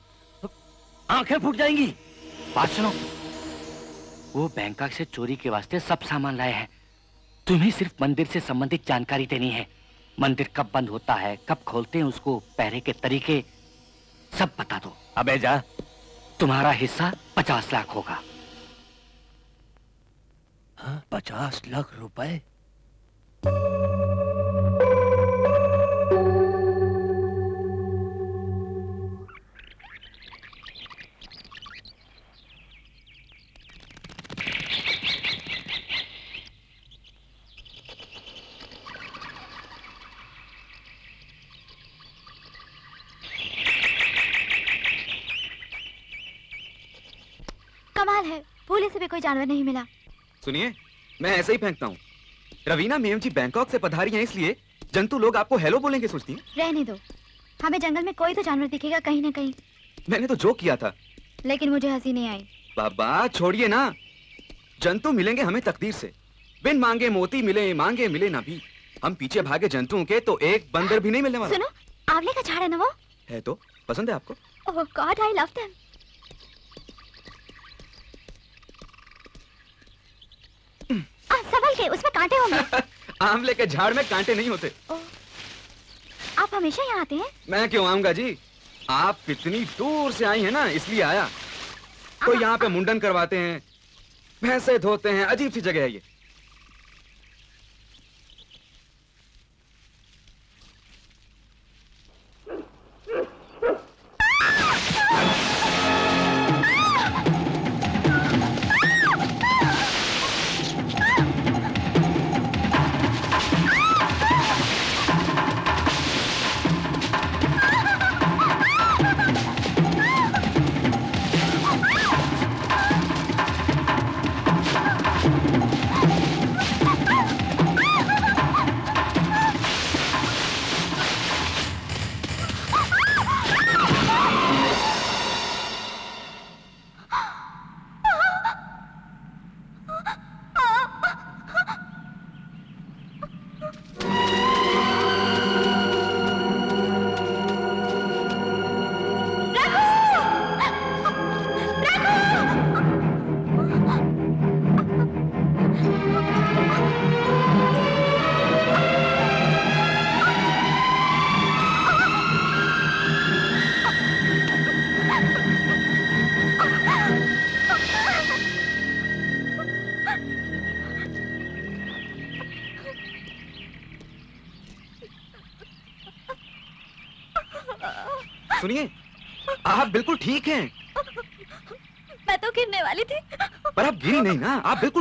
आँखें फूट जाएँगी। बात सुनो। वो बैंकॉक से चोरी के वास्ते सब सामान लाए हैं। तुम्हें सिर्फ़ मंदिर से संबंधित जानकारी देनी है। मंदिर कब बंद होता है कब खोलते हैं उसको पहरे के तरीके सब बता दो। अबे जा। तुम्हारा हिस्सा पचास लाख होगा। हाँ, पचास लाख रुपए? कमाल है पुलिस से भी कोई जानवर नहीं मिला। सुनिए, मैं ऐसे ही फेंकता हूँ। रवीना मेम जी बैंकॉक से पधारी हैं इसलिए जंतु लोग आपको हेलो बोलेंगे सोचती हैं। रहने दो। हमें जंगल में कोई तो जानवर दिखेगा कहीं ना कहीं। मैंने तो जो किया था। लेकिन मुझे हँसी नहीं आई। बाबा छोड़िए ना। जंतु मिलेंगे हमें तकदीर से। बिन मांगे मोती मिले मांगे मिले ना भी। हम पीछे भागे जंतुओं के तो एक बंदर भी नहीं मिलने वाला। सुनो आंवले का झाड़ है ना वो? है तो पसंद है आपको? Oh God I love them संभल के उसमें कांटे होंगे। (laughs) आंवले के झाड़ में कांटे नहीं होते। ओ, आप हमेशा यहाँ आते हैं? मैं क्यों आऊँगा जी? आप इतनी दूर से आई है ना इसलिए आया। तो यहाँ पे मुंडन करवाते हैं भैंसे धोते हैं अजीब सी जगह है ये।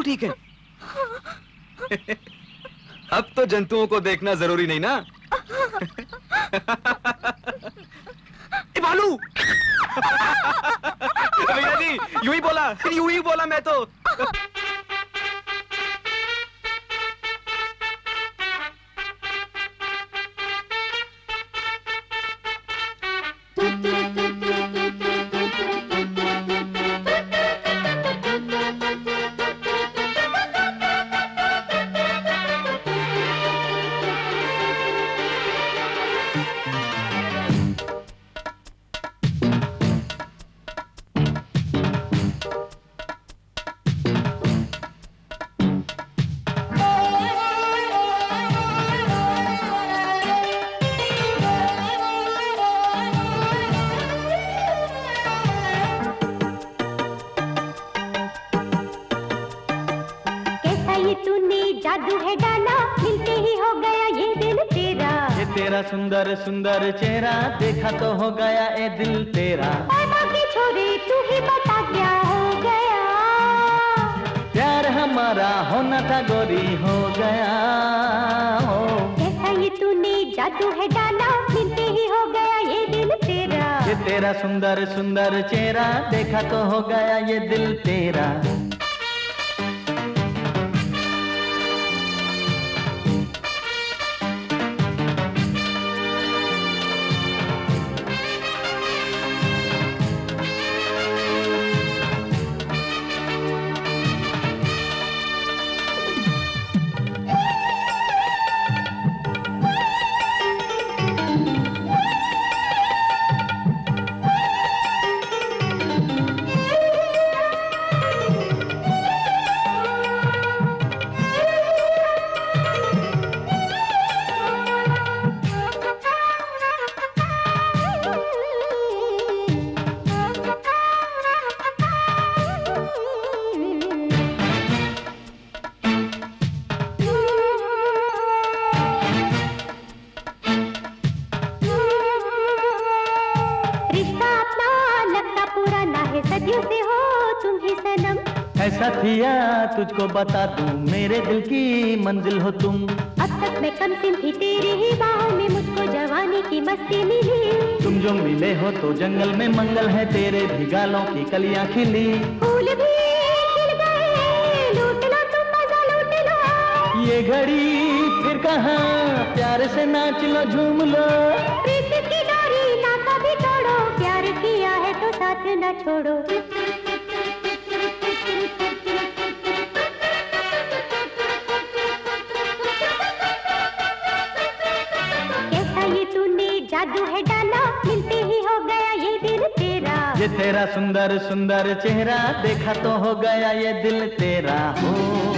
ठीक है। (laughs) अब तो जंतुओं को देखना ज़रूरी नहीं ना? तुझको बता दूँ मेरे दिल की मंजिल हो तुम। अब तक मैं कम सिम थी तेरी ही बाहों में मुझको जवानी की मस्ती मिली। तुम जो मिले हो तो जंगल में मंगल है तेरे भी गालों की कलियाँ खिली। फूल भी खिल गए लूट लो तुम मज़ा लूट लो ये घड़ी फिर कहाँ प्यार से नाच लो झूम लो। प्रीत की डोरी ना कभी तोड़ो प्यार किया है तो साथ न छोड़ो। तेरा सुंदर सुंदर चेहरा देखा तो हो गया ये दिल तेरा हो।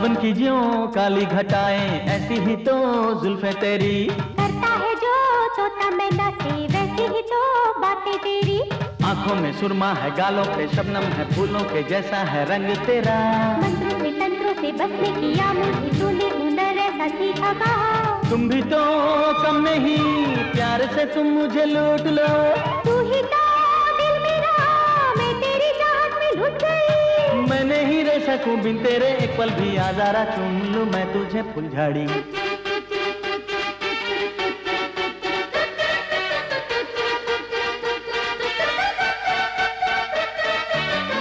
सावन की ज्यो काली घटाएँ ऐसी ही तो जुल्फे तेरी। करता है जो तोता मैना से वैसी ही तो बातें तेरी। आँखों में सुरमा है गालों पे शबनम है फूलों के जैसा है रंग तेरा। मंत्रों से तंत्रों से बसने किया मुझे तूने हुनर ऐसा सीखा कहा। तुम भी तो कम नहीं प्यार से तुम मुझे लूट लो। सकूँ बिन तेरे एक पल भी आजारा चूम लूँ मैं तुझे फुलझाड़ी।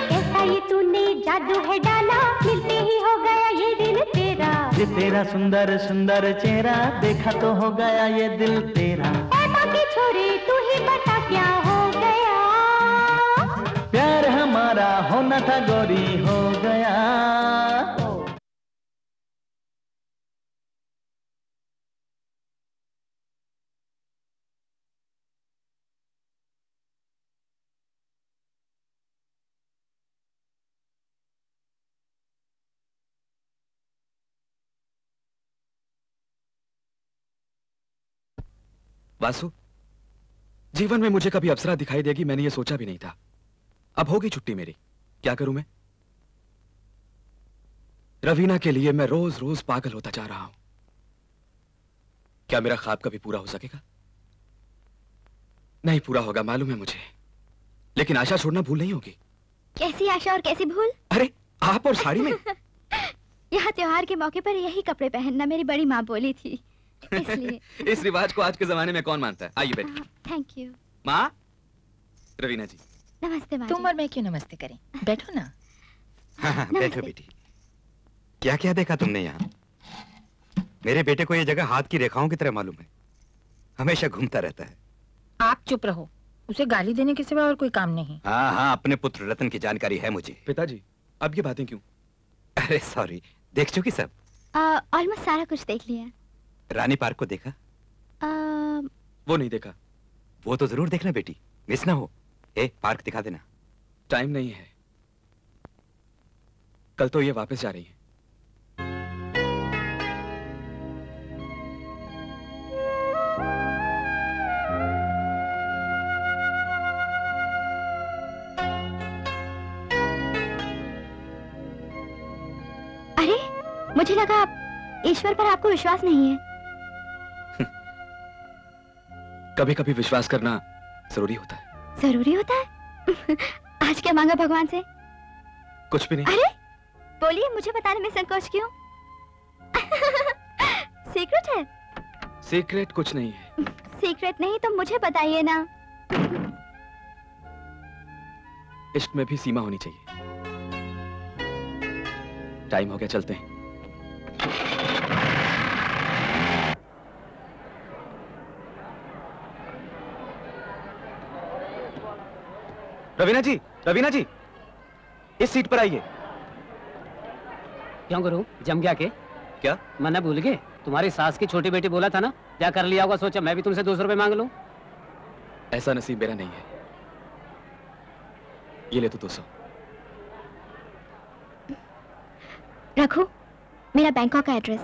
कैसा ये तूने जादू है डाला मिलते ही हो गया ये दिल तेरा। ये तेरा सुंदर सुंदर चेहरा देखा तो हो गया ये दिल तेरा। छोरी तू ही बता क्या हो गया। प्यार हमारा होना था गोरी हो वासु जीवन में मुझे कभी अप्सरा दिखाई देगी मैंने ये सोचा भी नहीं था। अब होगी छुट्टी मेरी। क्या करूँ मैं? रवीना के लिए मैं रोज रोज पागल होता जा रहा हूँ। क्या मेरा ख्वाब कभी पूरा हो सकेगा? नहीं पूरा होगा मालूम है मुझे। लेकिन आशा छोड़ना भूल नहीं होगी। कैसी आशा और कैसी भूल? अरे आप और साड़ी में? (laughs) यहाँ त्योहार के मौके पर यही कपड़े पहनना मेरी बड़ी माँ बोली थी। इसलिए। (laughs) इस रिवाज को आज के जमाने में कौन मानता है? आइए बैठिए। थैंक यू माँ? रवीना जी। नमस्ते माँ तुम और मैं क्यों नमस्ते करें? (laughs) बैठो ना। हाँ हाँ बैठो बेटी। क्या क्या देखा तुमने यहाँ? मेरे बेटे को ये जगह हाथ की रेखाओं की तरह मालूम है। हमेशा घूमता रहता है। आप चुप रहो। उसे गाली देने के सिवा और कोई काम नहीं। हाँ हाँ अपने पुत्र रतन की जानकारी है मुझे। पिताजी अब ये बातें क्यों? अरे सॉरी देख चुकी सब? ऑलमोस्ट सारा कुछ देख लिया। रानी पार्क को देखा? आ, वो नहीं देखा। वो तो ज़रूर देखना बेटी। मिस ना हो। ए पार्क दिखा देना। टाइम नहीं है। कल तो ये वापस जा रही है। अरे मुझे लगा आप ईश्वर पर आपको विश्वास नहीं है। कभी कभी विश्वास करना ज़रूरी होता है। ज़रूरी होता है? (laughs) आज क्या मांगा भगवान से? कुछ भी नहीं। अरे बोलिए मुझे बताने में संकोच क्यों? (laughs) सीक्रेट है? सीक्रेट कुछ नहीं है। सीक्रेट नहीं तो मुझे बताइए ना। इश्क में भी सीमा होनी चाहिए। टाइम हो गया चलते हैं। रवीना जी रवीना जी इस सीट पर आइए। क्यों करूँ जम गया के? क्या? मना भूल गए। तुम्हारी सास की छोटी बेटी बोला था ना क्या कर लिया होगा सोचा मैं भी तुमसे दो सौ रुपए मांग लूँ? ऐसा नसीब मेरा नहीं है। ये ले तो दो सौ। रखो मेरा बैंकॉक का एड्रेस।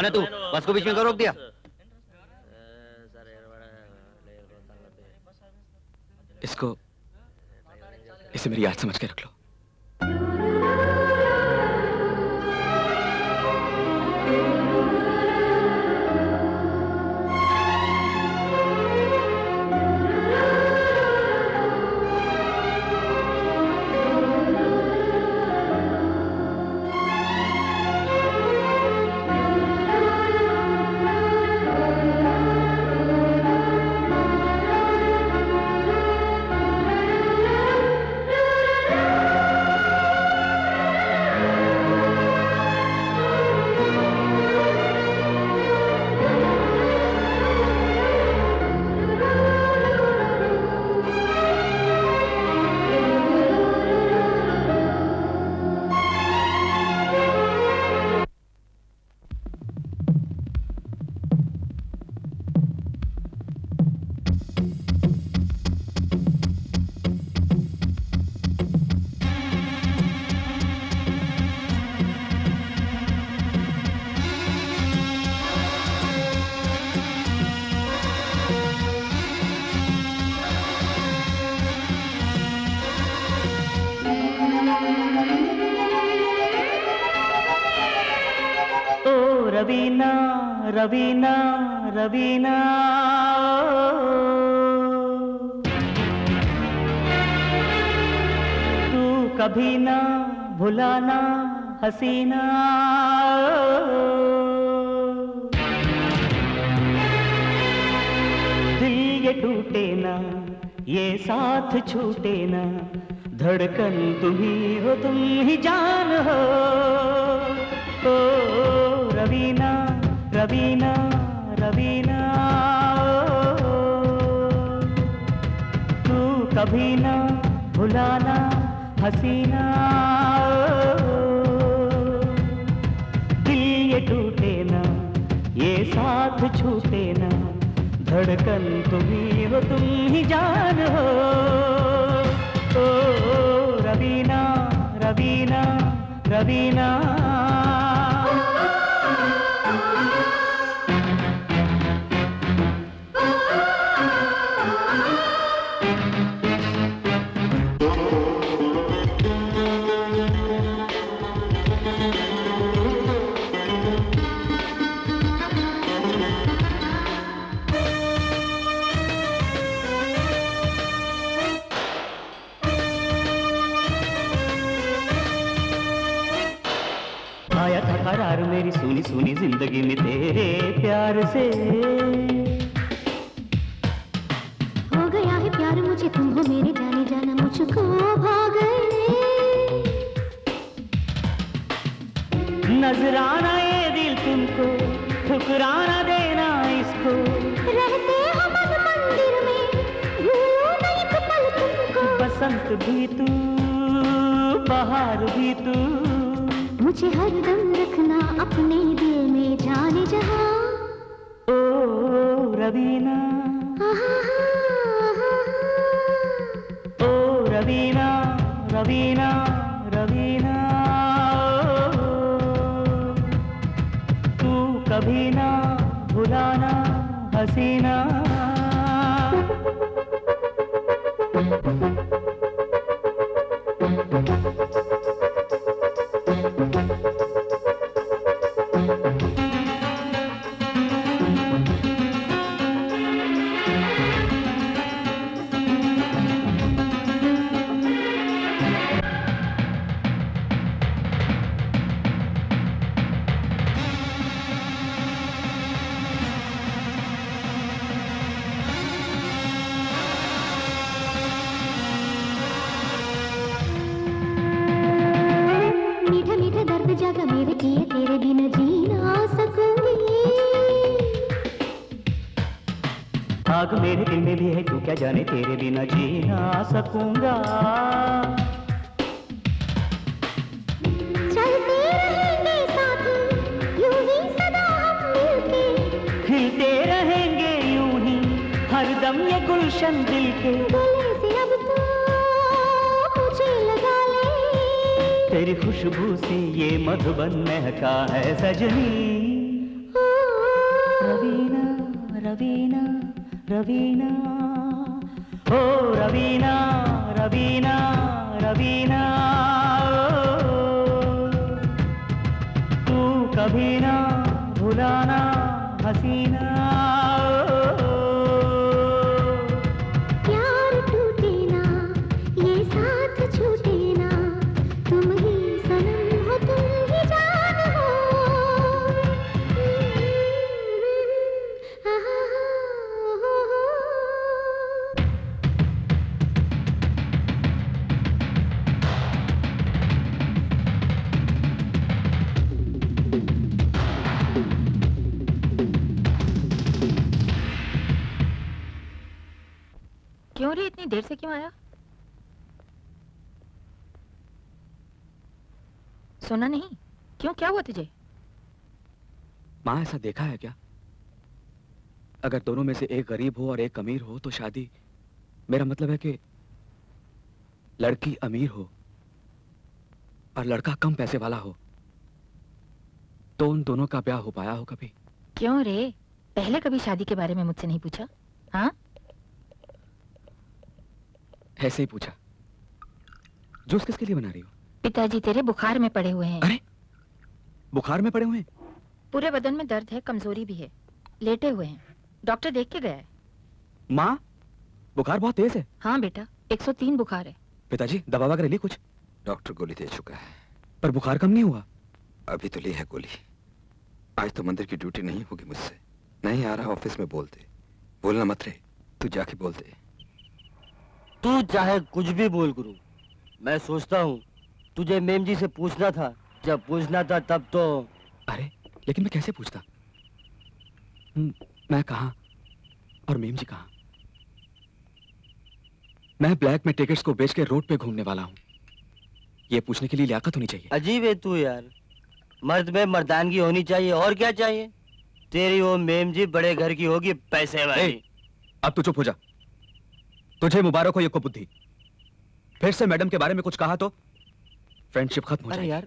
कौन है तू? बस को बीच में रोक दिया? इसको, इसे मेरी याद समझ के रख लो। धड़कन तुम ही हो तुम ही जान हो। ओ रवीना रवीना रवीना। ज़िंदगी में तेरे प्यार से। हो गया है प्यार मुझे तुम हो मेरे जाने जाना मुझको भाग नजराना ये दिल तुमको ठुकराना देना इसको। रहते हो मन मंदिर में भूलो न एक पल तुमको। बसंत भी तू बहार भी तू। मुझे हरदम रखना अपने दिल में जाने जहाँ। ओ रवीना। ओ रवीना रवीना रवीना। तू कभी ना भुलाना हसीना। जाने तेरे बिना जी ना सकूँगा। चलते रहेंगे साथ ही सदा हम रहेंगे यूँ ही हरदम ये गुलशन दिल के। गले से अब तो मुझे लगा ले। तेरी खुशबू से ये मधुबन महका है सजनी। ऐसा देखा है क्या? अगर दोनों में से एक गरीब हो और एक अमीर हो तो शादी मेरा मतलब है कि लड़की अमीर हो और लड़का कम पैसे वाला हो तो उन दोनों का ब्याह हो पाया हो कभी? क्यों रे? पहले कभी शादी के बारे में मुझसे नहीं पूछा? हाँ? ऐसे ही पूछा। जूस किसके लिए बना रही हो? पिताजी तेरे बुखार में पड़े हुए हैं। अरे बुखार में पड़े हुए हैं? पूरे बदन में दर्द है कमज़ोरी भी है। लेटे हुए हैं। डॉक्टर देख के गया है। माँ बुखार बहुत तेज है। हाँ बेटा 103 बुखार है। पिताजी दवा वगैरह ली कुछ? डॉक्टर गोली दे चुका है। पर बुखार कम नहीं हुआ। अभी तो ली है गोली। आज तो मंदिर की ड्यूटी नहीं होगी मुझसे। नहीं आ रहा ऑफ़िस में बोलते बोलना मत रे। तू जाके बोल दे। तू चाहे कुछ भी बोल गुरु। मैं सोचता हूँ तुझे मेम जी से पूछना था। जब पूछना था तब तो अरे लेकिन मैं कैसे पूछता? हम्म, मैं कहा? और मेम जी कहा? मैं ब्लैक में टिकट्स को बेच के रोड पे घूमने वाला हूँ। ये पूछने के लिए लियाकत होनी चाहिए। अजीब है तू यार। मर्द में मर्दानगी होनी चाहिए और क्या चाहिए? तेरी वो मेम जी बड़े घर की होगी पैसे वाली। अब तू चुप हो जा। तुझे मुबारक हो ये को बुद्धि फिर से मैडम के बारे में कुछ कहा तो फ्रेंडशिप खत्म हो जाएगी। यार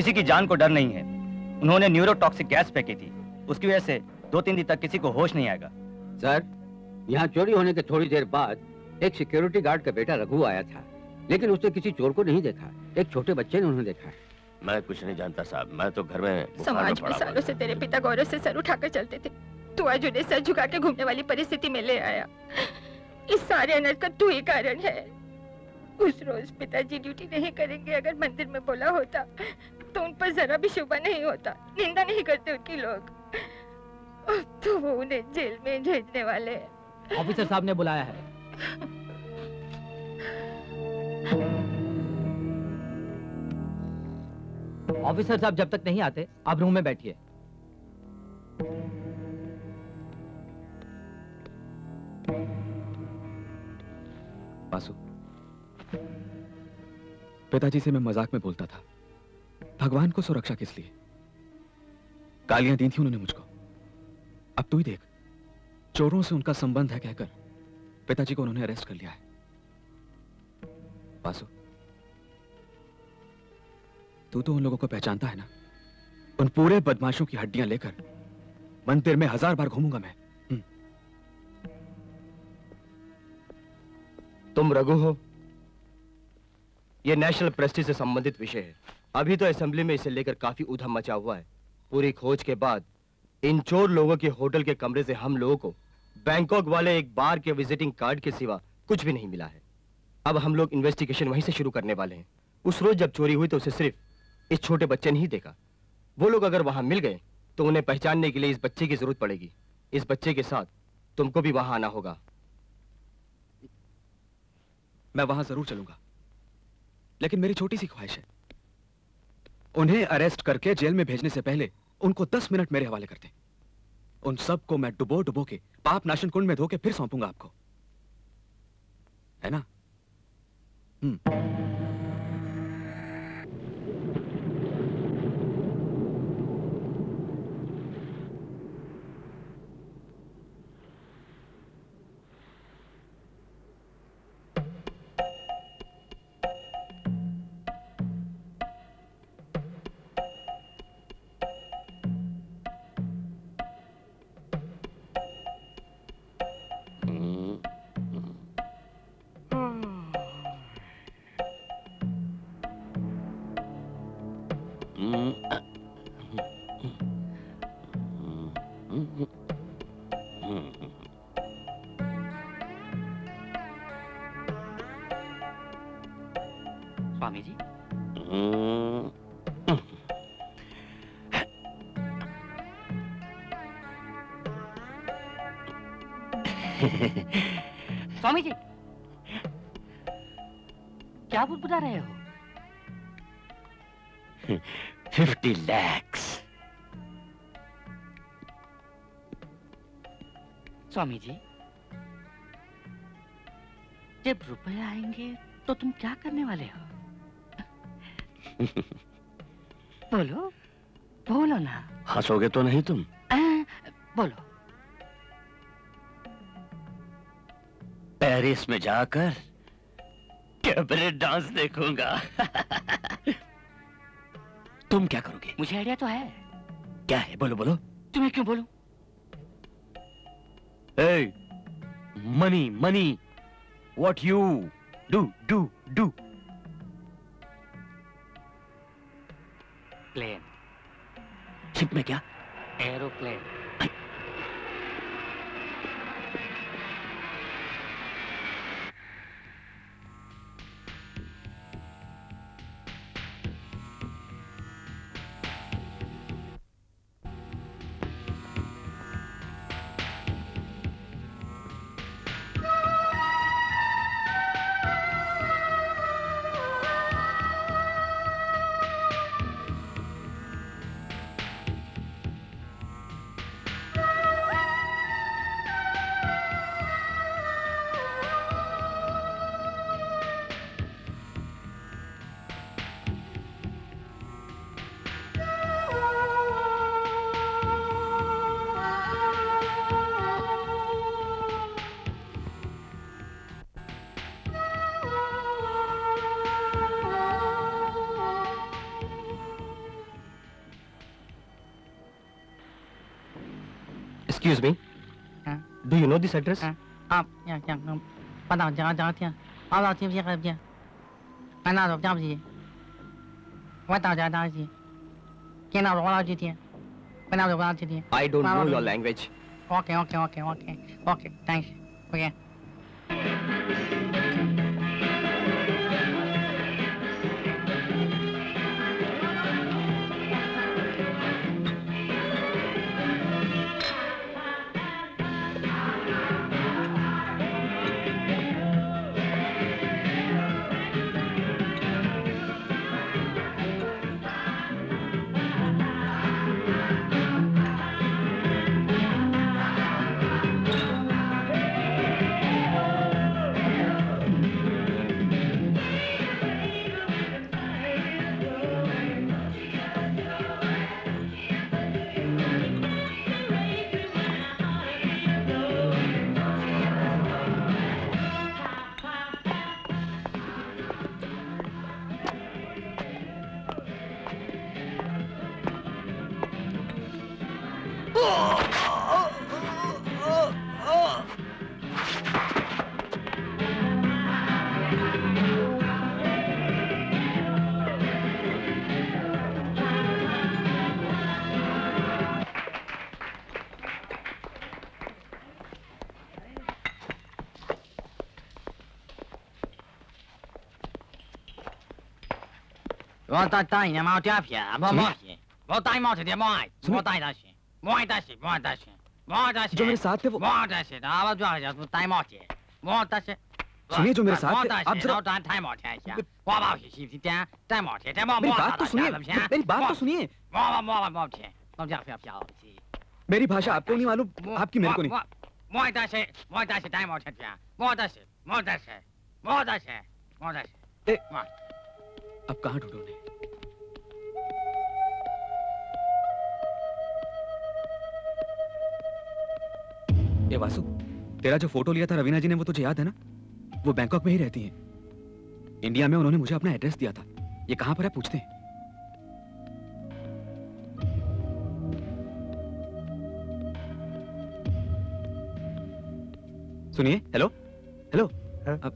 किसी की जान को डर नहीं है। उन्होंने न्यूरोटॉक्सिक गैस फेंकी थी। उसकी वजह से दो तीन दिन तक किसी को होश नहीं आएगा। सर यहाँ चोरी होने के थोड़ी देर बाद एक सिक्योरिटी गार्ड का बेटा रघु आया था लेकिन उसने किसी चोर को नहीं देखा। एक छोटे बच्चे ने उन्हें देखा। है मैं कुछ नहीं जानता साहब मैं तो घर में समाज में सालों से तेरे पिता गौरव से सर उठाकर चलते थे। तू आज उन्हें सर झुका के घूमने वाली परिस्थिति में ले आया। इस सारे अनर्थ का तू ही कारण है। उस रोज पिताजी ड्यूटी नहीं करेंगे अगर मंदिर में बोला होता। तो उन पर जरा भी शुभ नहीं होता। निंदा नहीं करते उनकी लोग। तो वो उन्हें जेल में भेजने वाले ऑफिसर साहब ने बुलाया है। ऑफिसर साहब जब तक नहीं आते आप रूम में बैठिए। पिताजी से मैं मज़ाक में बोलता था। भगवान को सुरक्षा किस लिए? गालियाँ दी थी उन्होंने मुझको। अब तू ही देख, चोरों से उनका संबंध है कहकर पिताजी को उन्होंने अरेस्ट कर लिया है। वासु तू तो उन लोगों को पहचानता है ना? उन पूरे बदमाशों की हड्डियाँ लेकर मंदिर में हज़ार बार घूमूँगा मैं। तुम रघु हो। यह नेशनल प्रेस्टीज से संबंधित विषय है। अभी तो असेंबली में इसे लेकर काफ़ी उधम मचा हुआ है। पूरी खोज के बाद, इन चोर लोगों के होटल के कमरे से हम लोगों को बैंकॉक वाले एक बार के विजिटिंग कार्ड के सिवा कुछ भी नहीं मिला है। अब हम लोग इन्वेस्टिगेशन वहीं से शुरू करने वाले हैं। उस रोज जब चोरी हुई तो उसे सिर्फ़ इस छोटे बच्चे ने ही देखा। वो लोग अगर वहाँ मिल गए तो उन्हें पहचानने के लिए इस बच्चे की ज़रूरत पड़ेगी। इस बच्चे के साथ तुमको भी वहाँ आना होगा। मैं वहाँ ज़रूर चलूँगा। लेकिन मेरी छोटी सी ख्वाहिश है। उन्हें अरेस्ट करके जेल में भेजने से पहले उनको दस मिनट मेरे हवाले करते। उन सबको मैं डुबो डुबो के पाप नाशन कुंड में धोके फिर सौंपूँगा आपको। है ना? हम्म। स्वामी जी। जब रुपए आएँगे तो तुम क्या करने वाले हो? (laughs) बोलो बोलो ना। हंसोगे तो नहीं तुम? आ, बोलो। पेरिस में जाकर कैबरे डांस देखूँगा। (laughs) तुम क्या करोगे? मुझे आइडिया तो है। क्या है? बोलो बोलो। तुम्हें क्यों बोलूँ? Hey, money, money. What you do, do, do. Plane ship में क्या aeroplane this address? I don't know your language. Okay, okay, okay, okay, okay. Thanks. Okay. मेरी भाषा आपको नहीं मालूम आपकी मेरे को नहीं अब कहाँ ढूंढो ये वासु तेरा जो फ़ोटो लिया था रवीना जी ने वो तुझे याद है ना? वो बैंकॉक में ही रहती हैं। इंडिया में उन्होंने मुझे अपना एड्रेस दिया था। ये कहाँ पर है पूछते हैं? सुनिए हेलो? हेलो? अब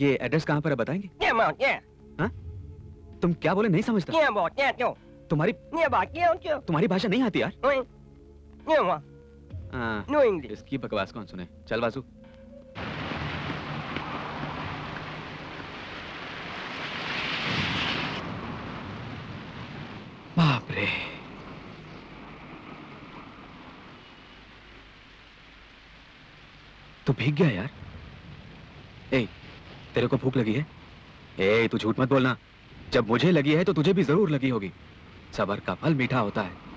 ये एड्रेस कहाँ पर है बताएँगे? Nghe mà, nghe. हाँ? तुम क्या बोले नहीं समझता? nghe nhau. तुम्हारी bà nghe không chưa? तुम्हारी भाषा नहीं आती यार। Ôi, mà. हाँ, English. इसकी बकवास कौन सुने? चल वासु बाप रे। तू भीग गया यार। ए तेरे को भूख लगी है? ए तू झूठ मत बोलना। जब मुझे लगी है तो तुझे भी ज़रूर लगी होगी। सबर का फल मीठा होता है।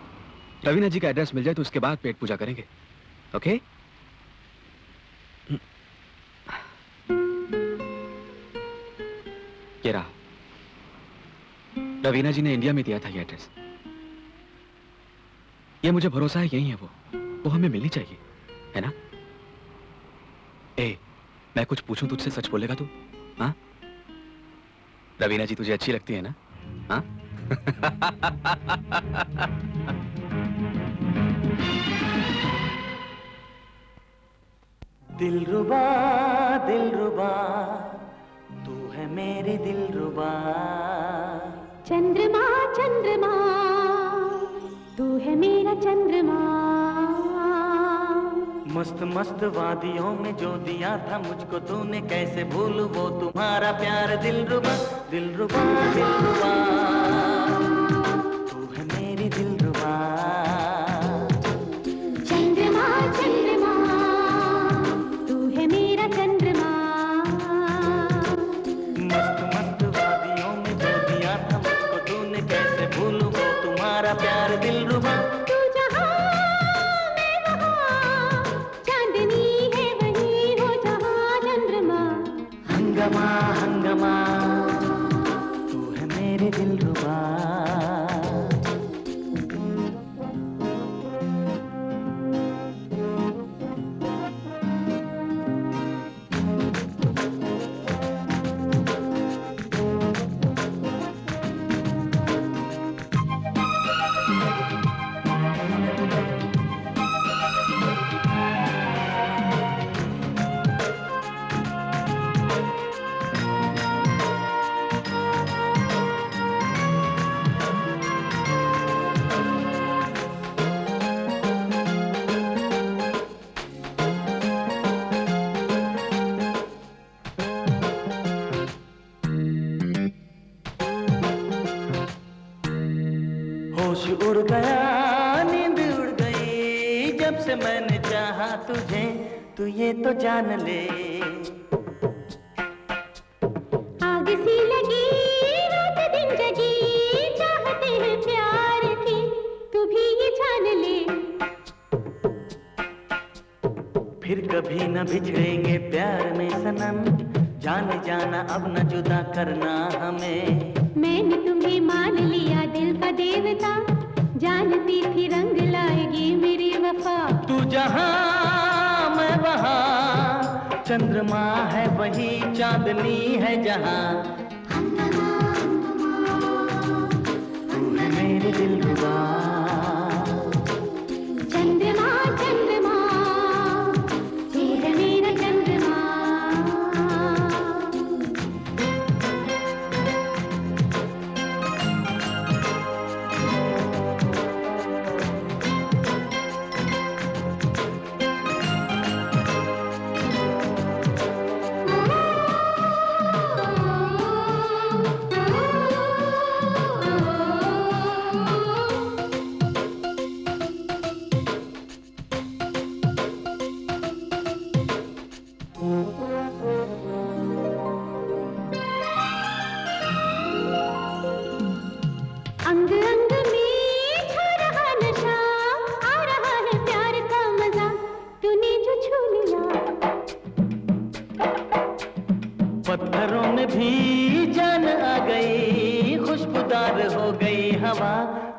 रवीना जी का एड्रेस मिल जाए तो उसके बाद पेट पूजा करेंगे। ओके? ये रहा। रवीना जी ने इंडिया में दिया था ये एड्रेस। ये मुझे भरोसा है, यही है वो। वो हमें मिलनी चाहिए, है ना? ए, मैं कुछ पूछूँ, तुझसे सच बोलेगा तू? हाँ? रवीना जी तुझे अच्छी लगती है ना? हाँ? (laughs) दिलरुबा दिलरुबा तू है मेरी दिलरुबा। चंद्रमा चंद्रमा तू है मेरा चंद्रमा। मस्त मस्त वादियों में जो दिया था मुझको तूने कैसे भूलू वो तुम्हारा प्यार। दिलरुबा दिलरुबा दिलरुबा। तू ये तो जान ले। चांदनी है जहाँ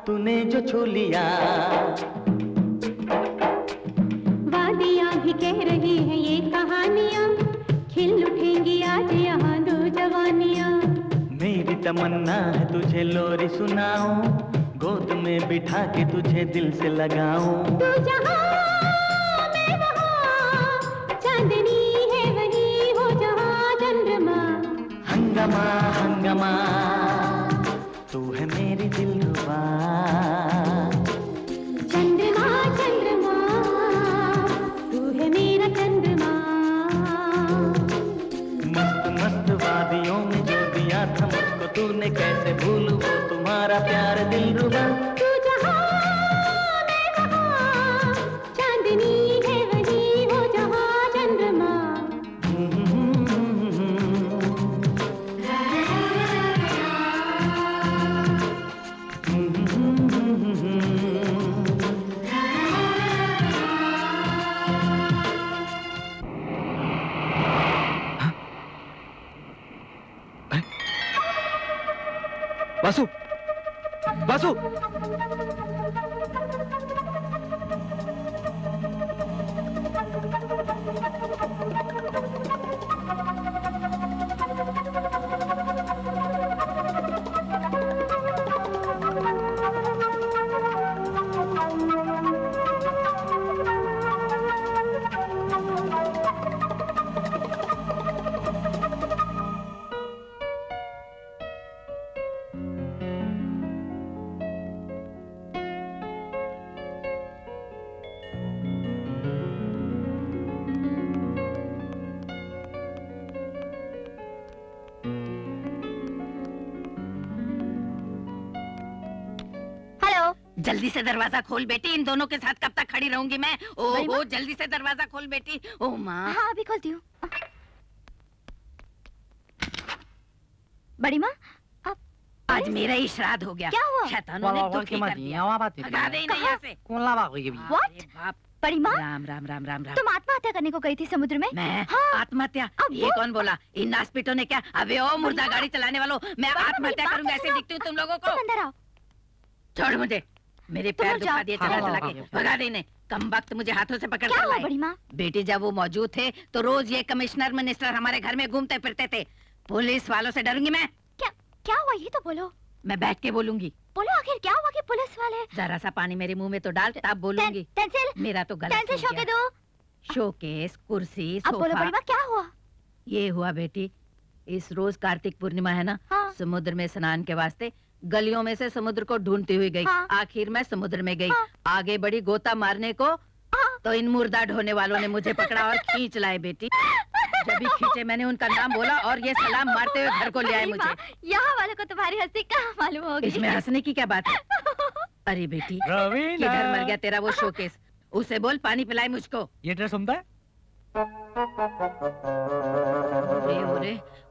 तूने जो छू लिया। वादियाँ भी कह रही हैं ये कहानियाँ। खिल उठेंगी आज यहाँ दो जवानियाँ। मेरी तमन्ना है तुझे लोरी सुनाऊं गोद में बिठा के तुझे दिल से लगाऊँ। तू जहाँ चांदनी है वही हो जहाँ चंद्रमा। हंगामा हंगामा। प्यार दिल रुबा दरवाज़ा खोल बेटी इन दोनों के साथ कब तक खड़ी रहूँगी मैं? ओ? हो जल्दी से दरवाज़ा खोल बेटी। ओ माँ। हाँ अभी खोलती हूँ। बड़ी माँ आज मेरा ही श्राद्ध हो गया। क्या हुआ? शैतानों ने दुखी कर दिया। भगा दे इन्हें यहाँ से। What? बाप। बड़ी माँ राम राम राम राम राम। तुम आत्महत्या करने को गई थी समुद्र में? मैं? हाँ। आत्महत्या? अब ये कौन बोला? इन नास्पिटों ने क्या अबे ओ मुर्दा गाड़ी चलाने वालों? मैं आत्महत्या करूँगा ऐसे दिखती हूँ तुम लोगों को? अंदर आओ। छोड़ मुझे। मेरे पैर दुखा दिए चला हाँ, चला के। भगा दे इन्हें। कम वक्त मुझे हाथों से पकड़ क्या कर हुआ बड़ी माँ? बेटी जब वो मौजूद थे तो रोज ये कमिश्नर मिनिस्टर हमारे घर में घूमते फिरते थे। पुलिस वालों से डरूँगी मैं। क्या क्या हुआ? ये तो बोलो। मैं बैठ के बोलूँगी। बोलो आखिर क्या हुआ कि पुलिस वाले? जरा सा पानी मेरे मुँह में तो डाल तब बोलूँगी। पेंसिल मेरा तो गला पेंसिल शो के। दो। शोकेस कुर्सी अब बोलो सोफा। बड़ी माँ क्या हुआ? ये हुआ बेटी इस रोज कार्तिक पूर्णिमा है ना? हाँ। समुद्र में स्नान के वास्ते गलियों में से समुद्र को ढूंढती हुई गई। हाँ। आखिर मैं समुद्र में गई। हाँ। आगे बड़ी गोता मारने को तो इन मुर्दा ढोने वालों ने मुझे पकड़ा और (laughs) खींच लाए बेटी। जब भी खींचे मैंने उनका नाम बोला और ये सलाम मारते हुए घर को ले आए मुझे। यहाँ वालों को तुम्हारी हँसी कहाँ मालूम होगी? इसमें हंसने की क्या बात है? (laughs) अरे बेटी रवीना। किधर मर गया तेरा वो शोकेस। उसे बोल पानी पिलाए मुझको। ये ड्रेस उमदा है?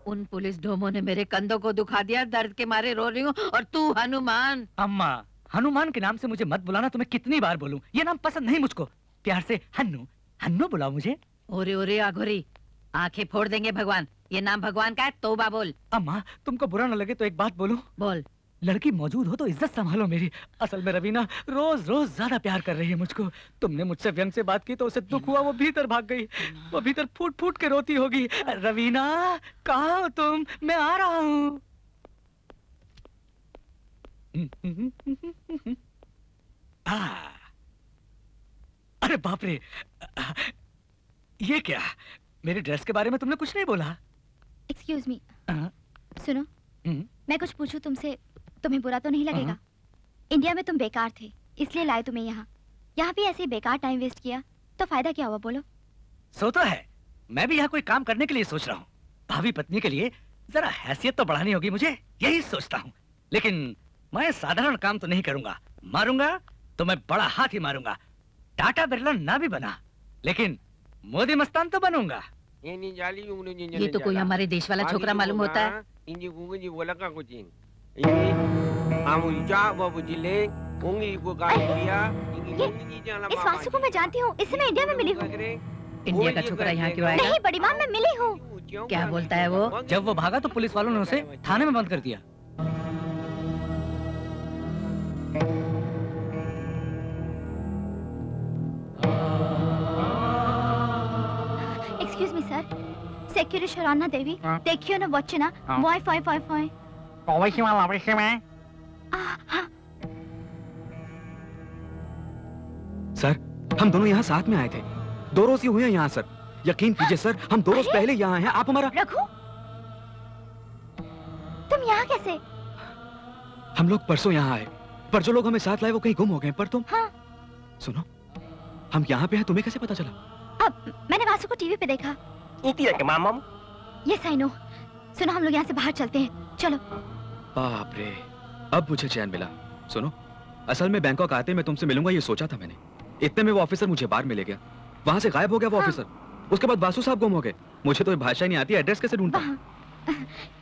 उन पुलिस ढोमो ने मेरे कंधों को दुखा दिया दर्द के मारे रो रही हूँ और तू हनुमान। अम्मा हनुमान के नाम से मुझे मत बुलाना तुम्हें कितनी बार बोलूँ? ये नाम पसंद नहीं मुझको। प्यार से हन्नू हन्नू बुलाओ मुझे। ओरे ओरे आघोरी आँखें फोड़ देंगे भगवान। ये नाम भगवान का है तोबा बोल। अम्मा तुमको बुरा न लगे तो एक बात बोलूँ? बोल। लड़की मौजूद हो तो इज़्ज़त संभालो मेरी। असल में रवीना रोज रोज ज़्यादा प्यार कर रही है मुझको। तुमने मुझसे व्यंग से बात की तो उसे दुख हुआ वो भीतर भाग गई। वो भीतर फूट फूट के रोती होगी। रवीना कहा हो तुम? मैं आ रहा हूँ। अरे बाप रे। ये क्या? मेरी ड्रेस के बारे में तुमने कुछ नहीं बोला? एक्सक्यूज मी हाँ। सुनो। हम्म। मैं कुछ पूछूँ तुमसे? तुम्हें बुरा तो नहीं लगेगा। इंडिया में तुम बेकार थे इसलिए लाए तुम्हें यहाँ। यहाँ भी ऐसे बेकार टाइम वेस्ट किया तो फ़ायदा क्या हुआ बोलो? सो तो है। मैं भी यहाँ कोई काम करने के लिए सोच रहा हूँ। भाभी पत्नी के लिए जरा हैसियत तो बढ़ानी होगी मुझे यही सोचता हूँ। लेकिन मैं साधारण काम तो नहीं करूँगा। मारूँगा तो मैं बड़ा हाथ ही मारूँगा। टाटा बिरला ना भी बना लेकिन मोदी मस्तान तो बनूँगा। ये तो कोई हमारे देश वाला छोकरा मालूम होता है। इस वासु को मैं जानती हूँ इससे मैं इंडिया में मिली हूँ इंडिया का छोकरा यहाँ क्यों आएगा नहीं बड़ी माँ मैं मिली हूँ क्या बोलता है वो जब वो भागा तो पुलिस वालों ने उसे थाने में बंद कर दिया excuse me sir security Sharana Devi. देखियो ना बच्चे ना हाँ। वाई फाई सर हम दोनों यहाँ साथ में आए थे। दो रोज ही हुए हैं यहाँ सर यकीन कीजिए सर हम दो रोज पहले यहाँ आए हैं। आप हमारा रघु तुम यहाँ कैसे? हम लोग परसों यहाँ आए। पर जो लोग हमें साथ लाए वो कहीं गुम हो गए। पर तुम हाँ। सुनो हम यहाँ पे हैं तुम्हें कैसे पता चला? अब मैंने वासु को टीवी पे देखा। Itu ya ke mamam. Yes I know सुनो हम लोग यहाँ से बाहर चलते हैं। चलो। बाप रे। अब मुझे चैन मिला। सुनो असल में बैंकॉक आते मैं तुमसे मिलूँगा ये सोचा था मैंने। इतने में वो ऑफिसर मुझे बाहर मिले गया। वहाँ से गायब हो गया वो ऑफिसर उसके बाद बासु साहब गुम हो गए। मुझे तो भाषा नहीं आती एड्रेस कैसे ढूंढता?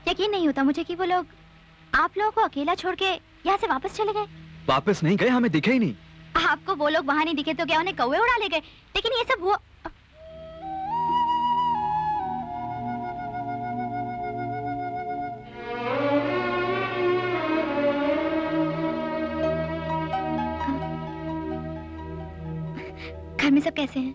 यकीन नहीं होता मुझे कि वो लोग आप लोगों को अकेला छोड़ के यहाँ से वापस चले गए। वापस नहीं गए हमें दिखे ही नहीं। आपको वो लोग वहाँ नहीं दिखे तो क्या उन्हें कौवे उड़ा ले गए? लेकिन ये सब हुआ घर में सब कैसे हैं?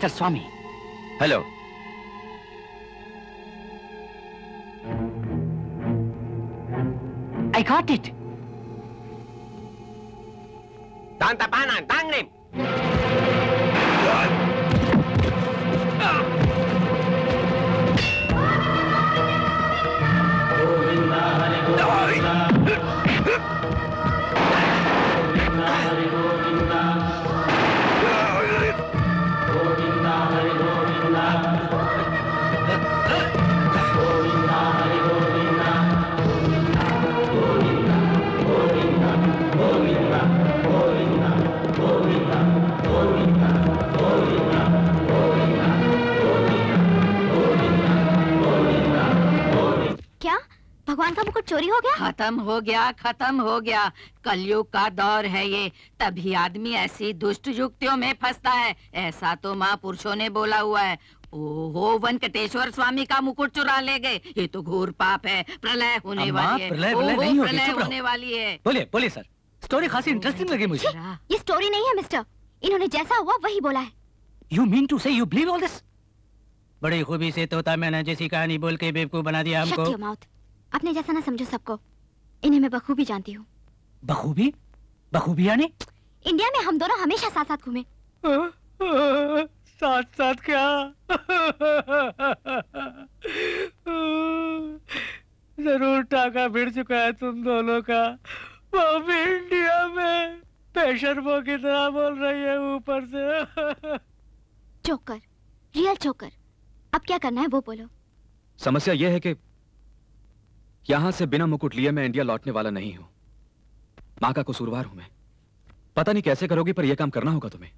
Mr. Swami, Hello. I got it. Tang tapanan, चोरी हो गया? खत्म हो गया खत्म हो गया। कलयुग का दौर है ये। तभी आदमी ऐसी दुष्ट युक्तियों में फंसता है। ऐसा तो महापुरुषों ने बोला हुआ है। ओहो वेंकटेश्वर स्वामी का मुकुट चुरा ले गए। ये तो घोर पाप है। प्रलय होने वाली है। प्रलय- प्रलय। होने वाली है। बोलिए बोलिए सर। स्टोरी खासी इंटरेस्टिंग लगी मुझे। ये स्टोरी नहीं है मिस्टर इन्होंने जैसा हुआ वही बोला है। You mean to say you believe all this बड़ी खूबी से तोता मैंने जैसी कहानी बोल के बेवकूफ़ बना दिया Shut हमको। your mouth. अपने जैसा ना समझो सबको। इन्हें मैं बखूबी जानती हूँ। बखूबी? बखूबी यानी? इंडिया में हम दोनों हमेशा साथ साथ घूमे। साथ साथ क्या? ज़रूर टाका भिड़ चुका है तुम दोनों का। वो भी इंडिया में। पेशर वो की तरह बोल रही है ऊपर से। Choker real choker. अब क्या करना है वो बोलो। समस्या ये है कि यहाँ से बिना मुकुट लिए मैं इंडिया लौटने वाला नहीं हूँ। माँ का कसूरवार हूँ मैं। पता नहीं कैसे करोगी पर यह काम करना होगा तुम्हें।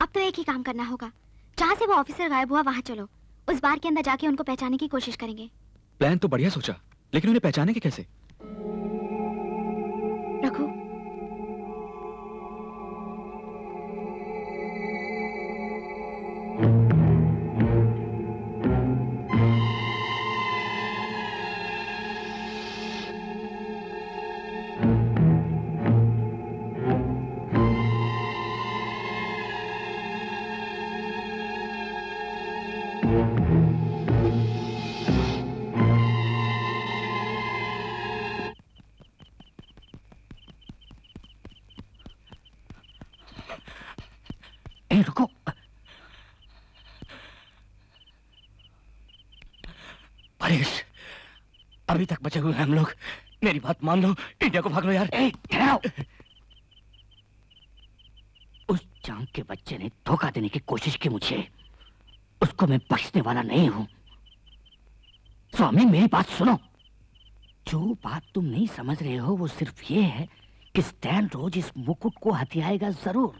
अब तो एक ही काम करना होगा। जहाँ से वो ऑफिसर गायब हुआ वहाँ चलो। उस बार के अंदर जाके उनको पहचाने की कोशिश करेंगे। प्लान तो बढ़िया सोचा लेकिन उन्हें पहचाने के कैसे? बचे हुए हम लोग मेरी बात मान लो। इंडिया को भाग लो यार। ए, उस चांग के बच्चे ने धोखा देने की कोशिश की मुझे। उसको मैं बख्शने वाला नहीं हूँ। स्वामी मेरी बात सुनो। जो बात तुम नहीं समझ रहे हो वो सिर्फ़ ये है कि स्टैन रोज इस मुकुट को हथियाएगा ज़रूर।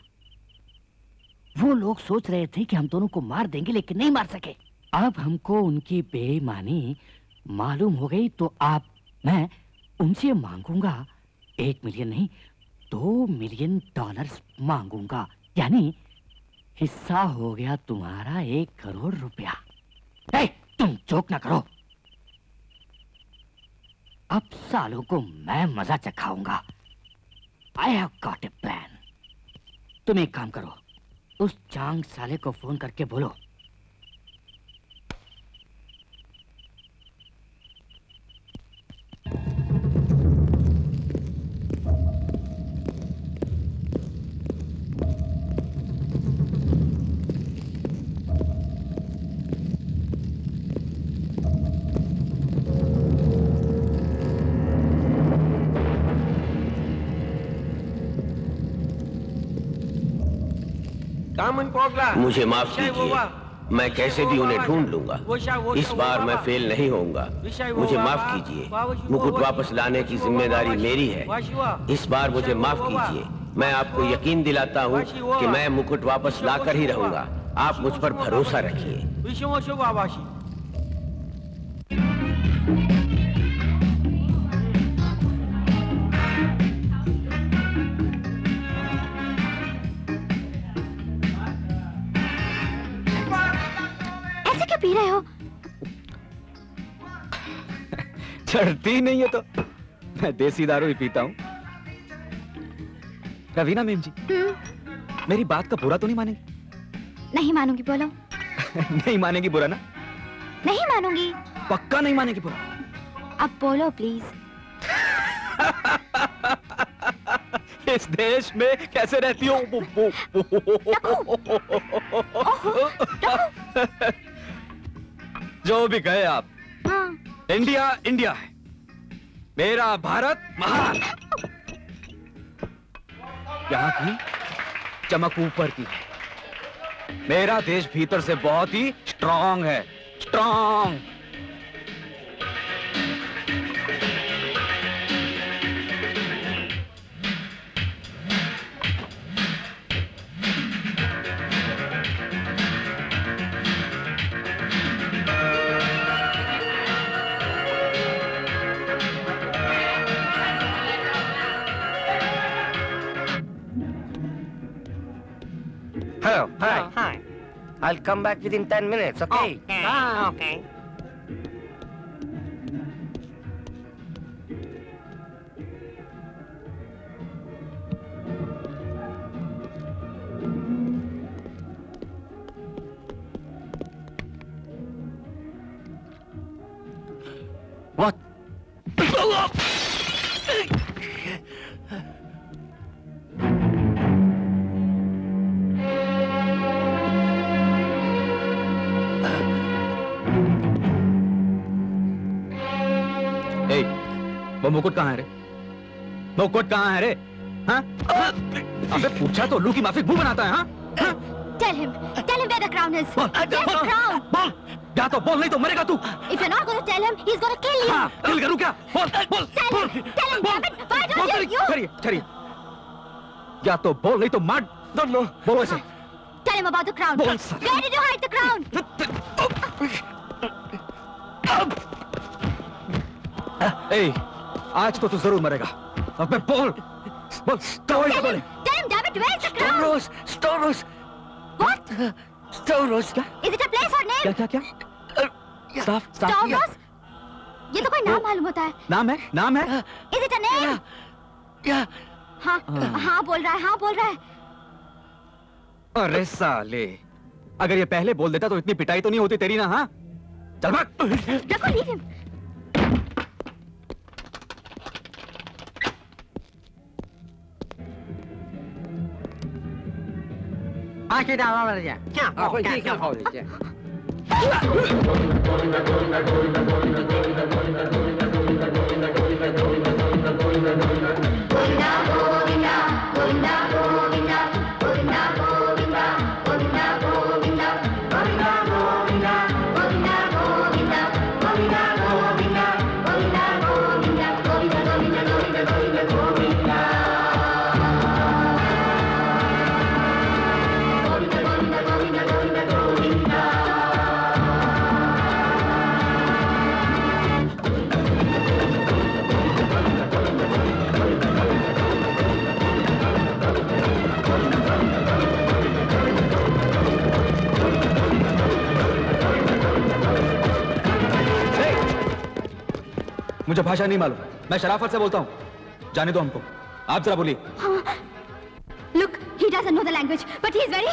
वो लोग सोच रहे थे कि हम दोनों को मार देंगे लेकिन नहीं मार सके। अब हमको उनकी बेईमानी मालूम हो गई तो आप, मैं उनसे मांगूँगा। एक मिलियन नहीं, दो मिलियन डॉलर्स मांगूँगा। यानी हिस्सा हो गया तुम्हारा एक करोड़ रुपया। तुम जोक ना करो। अब सालों को मैं मज़ा चखाऊँगा। I have got a plan तुम एक काम करो, उस चांग साले को फ़ोन करके बोलो। मुझे माफ़ कीजिए। मैं कैसे भी उन्हें ढूंढ लूँगा। इस बार मैं फेल नहीं होऊँगा। मुझे माफ़ कीजिए। मुकुट वापस लाने की ज़िम्मेदारी मेरी है। इस बार मुझे माफ़ कीजिए। मैं आपको यकीन दिलाता हूँ कि मैं मुकुट वापस लाकर ही रहूँगा। आप मुझ पर भरोसा रखिए। चढ़ती नहीं है तो मैं देसी दारू ही पीता हूँ। रवीना मेम जी मेरी बात का बुरा तो नहीं मानेगी? नहीं मानूँगी बोलो। (laughs) नहीं मानेगी बुरा ना? नहीं मानूँगी। पक्का नहीं मानेगी बुरा? अब बोलो प्लीज़ (laughs) इस देश में कैसे रहती हो? (laughs) जो भी गए आप। इंडिया इंडिया है। मेरा भारत महान। यहाँ की चमक ऊपर की है। मेरा देश भीतर से बहुत ही स्ट्रांग है। Strong I'll come back within 10 minutes, okay? Ah, okay. What? (laughs) वो मुकुट कहाँ है रे मुकुट कहाँ है रे हाँ अबे पूछा तो उल्लू की माफ़ी मुँह बनाता है हाँ Tell him. Tell him where the crown is. Get the crown. बोल या तो बोल नहीं तो मरेगा तू If you're not going to tell him, he's going to kill you. हाँ किल करूँ क्या बोल बोल Tell him. Tell him, damn it. Why बोल don't you? ठहरिए ठहरिए या तो बोल नहीं तो मार दो लो बोलो ऐसे Tell him about the crown. बोल sir. Where did you hide the crown? ए आज तो तू ज़रूर मरेगा अबे बोल बोल कहो ये बोले Tell him, damn it. Where's the crown? Stavros! Stavros! What? Stavros! क्या? Is it a place or name? क्या क्या क्या साफ़ साफ़ किया। Stavros? ये तो कोई नाम मालूम होता है नाम है नाम है Is it a name? Yeah. हाँ हाँ। हाँ बोल रहा है हाँ बोल रहा है अरे साले अगर ये पहले बोल देता तो इतनी पिटाई तो नहीं होती तेरी ना हाँ चल भाग 好，谢大老板再见。干好，回去干好再见。Govinda, Govinda, Govinda, Govinda. मुझे भाषा नहीं मालूम मैं शराफत से बोलता हूँ जाने दो हमको आप जरा बोलिए Look, he doesn't know the language, but he's very.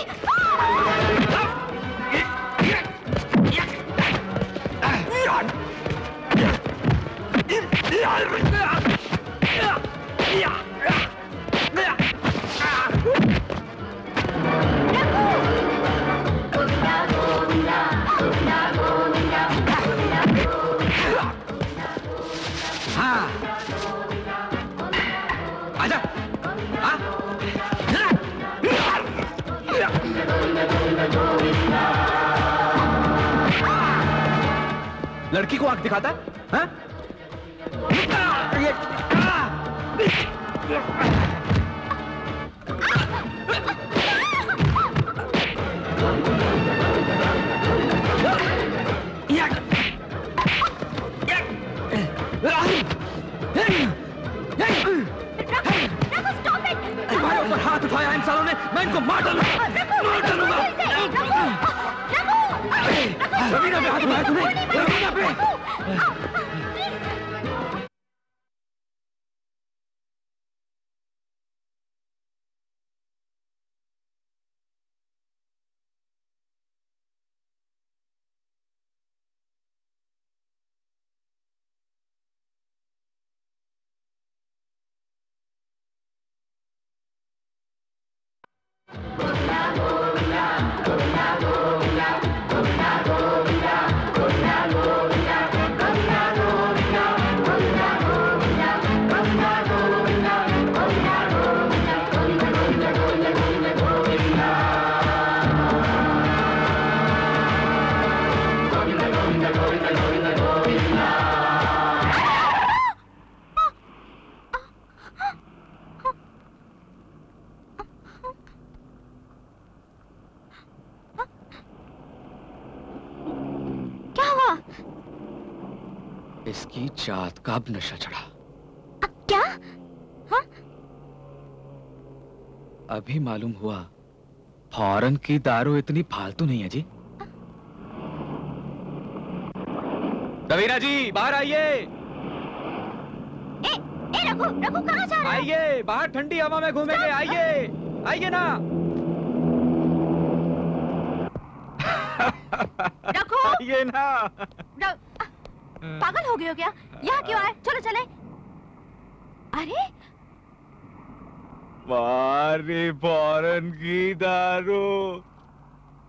हाँ लड़की को आँख दिखाता है हाँ? ये- अभी मालूम हुआ। फॉरन की दारू इतनी फालतू नहीं है जी। रवीना जी बाहर आइए। रघु रघु कहाँ जा रहा आइए बाहर ठंडी हवा में घूमेंगे आइए। आइए ना। रघु! आइए ना। पागल हो गए हो क्या? यहाँ क्यों आए? चलो चले। अरे मारी फॉरन की दारू।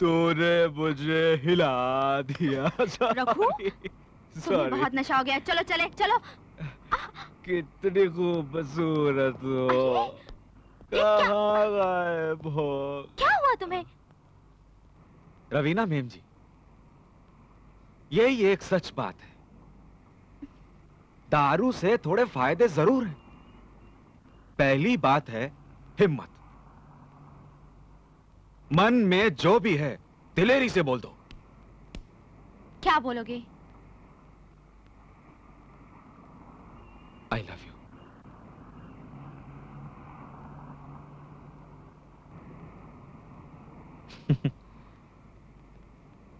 तूने मुझे हिला दिया। सॉरी बहुत नशा हो गया। चलो चले चलो। कितनी खूबसूरत हो। कहाँ गायब हो? क्या हुआ तुम्हें? रवीना मेम जी यही एक सच बात है। दारू से थोड़े फ़ायदे ज़रूर हैं। पहली बात है हिम्मत। मन में जो भी है दिलेरी से बोल दो। क्या बोलोगे? आई लव यू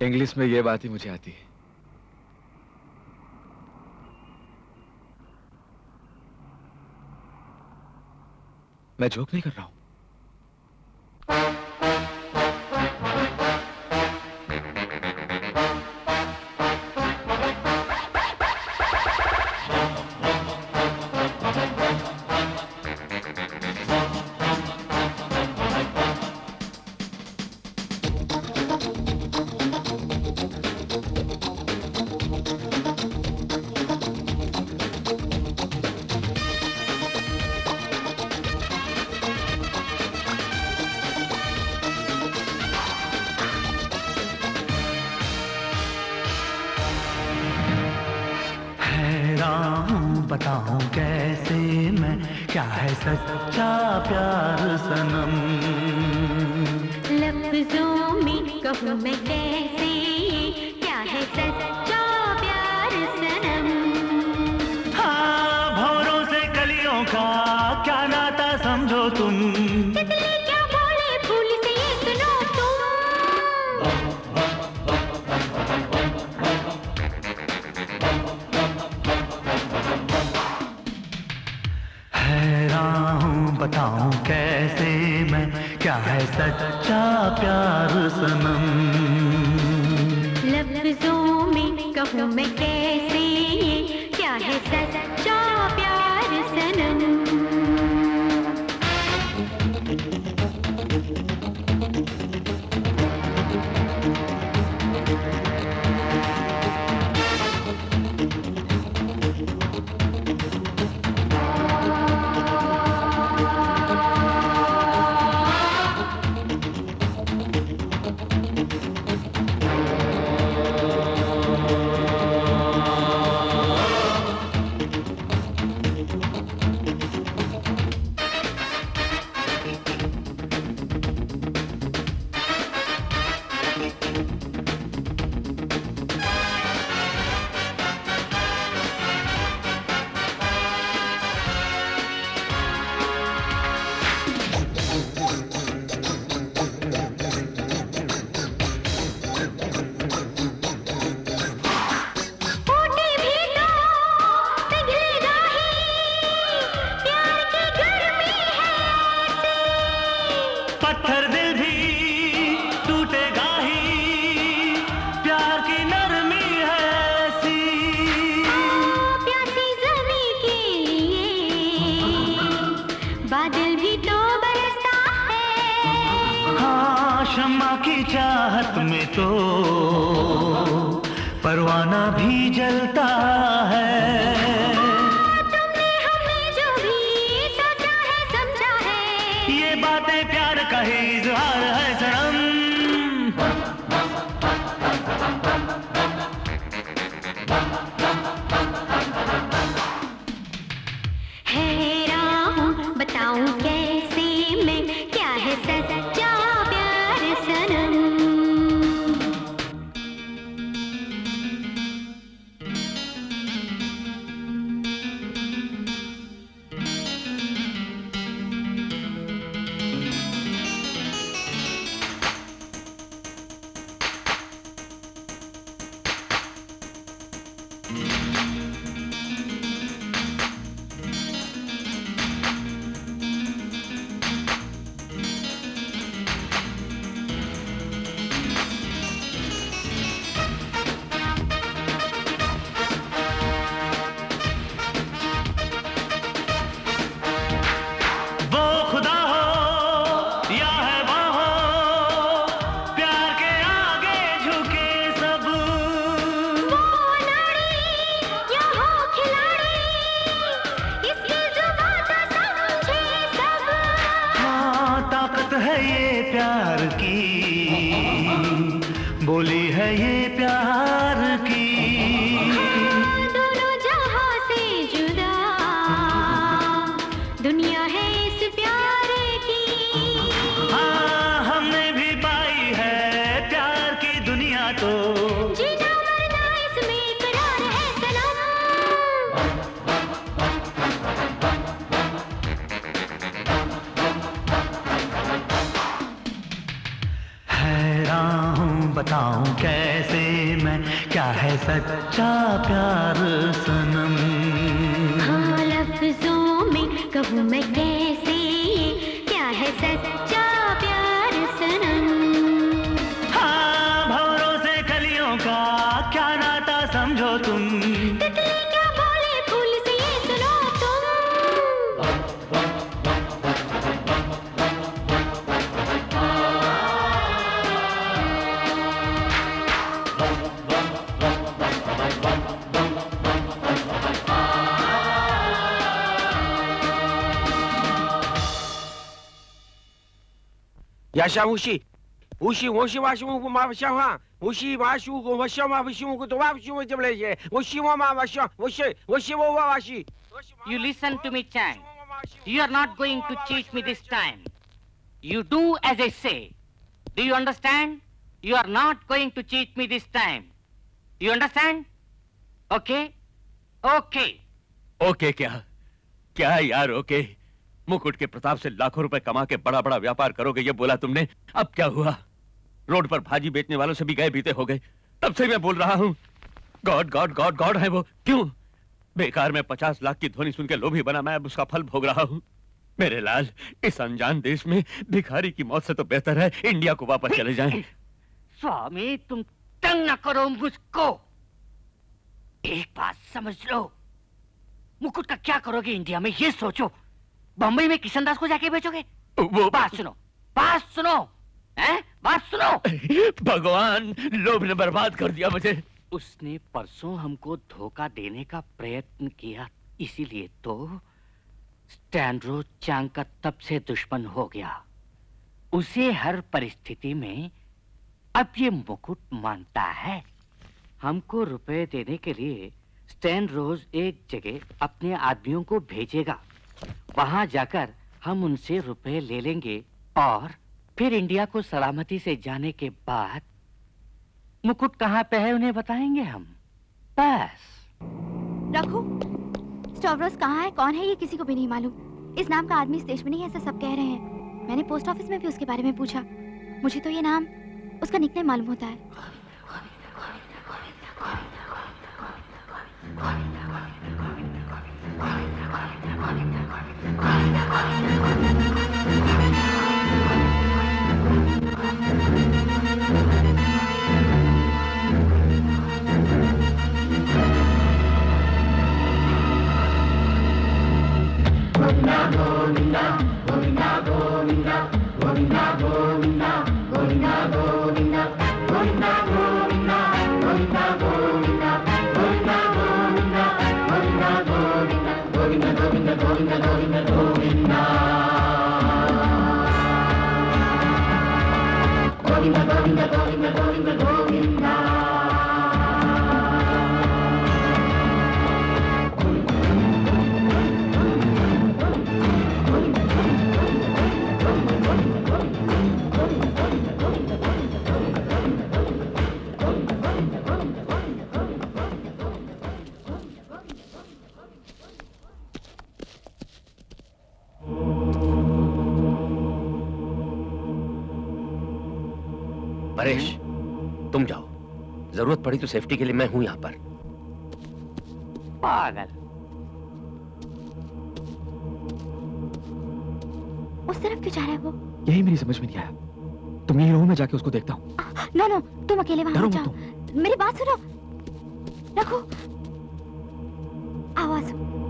इंग्लिश में यह बात ही मुझे आती है। मैं जोक नहीं कर रहा हूँ। में कहूँ मैं कैसे? ये क्या है सच्चा प्यार सनम shamushi ushi ushi washi mu ma shahwa ushi washi ko ma shama ushi ko to washi mu jable je ushi mo ma washi ushi ushi wo washi you listen to me chang you are not going to cheat me this time you do as i say do you understand you are not going to cheat me this time you understand okay okay okay क्या क्या यार okay okay. मुकुट के प्रताप से लाखों रुपए कमा के बड़ा बड़ा व्यापार करोगे, ये बोला तुमने। अब क्या हुआ? रोड पर भाजी बेचने वालों से भी गए बीते हो गए। तब से मैं बोल रहा हूँ, गॉड गॉड गॉड गॉड है वो। क्यों? बेकार में पचास लाख की ध्वनि सुन के लोभी बना मैं अब उसका फल भोग रहा हूँ। मेरे लाल, इस अनजान देश में भिखारी की मौत से तो बेहतर है, इंडिया को वापस चले जाएँ। स्वामी, तुम तंग न करो मुझको। एक बात समझ लो। मुकुट का क्या करोगे इंडिया में, ये सोचो। बम्बई में किशनदास को जाके बेचोगे वो बात सुनो बात सुनो हैं? बात सुनो। भगवान लोभ ने बर्बाद कर दिया मुझे। उसने परसों हमको धोखा देने का प्रयत्न किया इसीलिए तो स्टैंड्रो चांग का तब से दुश्मन हो गया। उसे हर परिस्थिति में अब ये मुकुट मानता है। हमको रुपए देने के लिए स्टैन रोज एक जगह अपने आदमियों को भेजेगा। वहाँ जाकर हम उनसे रुपए ले लेंगे और फिर इंडिया को सलामती से जाने के बाद मुकुट कहाँ पे है उन्हें बताएँगे हम बस रखो स्टॉवरोस कहाँ है कौन है ये किसी को भी नहीं मालूम इस नाम का आदमी इस देश में नहीं ऐसा सब कह रहे हैं मैंने पोस्ट ऑफ़िस में भी उसके बारे में पूछा मुझे तो ये नाम उसका निकनेम मालूम होता है Govinda, Govinda, Govinda, Govinda, Govinda, Govinda, Govinda. Paresh तुम जाओ। ज़रूरत पड़ी तो सेफ्टी के लिए मैं हूँ यहाँ पर। पागल। उस तरफ़ क्यों जा रहा है? वो यही मेरी समझ में नहीं आया। तुम यही रहो मैं जाके उसको देखता हूँ। नो नो तुम अकेले वहाँ जाओ। मेरी बात सुनो। रखो। आवाज़।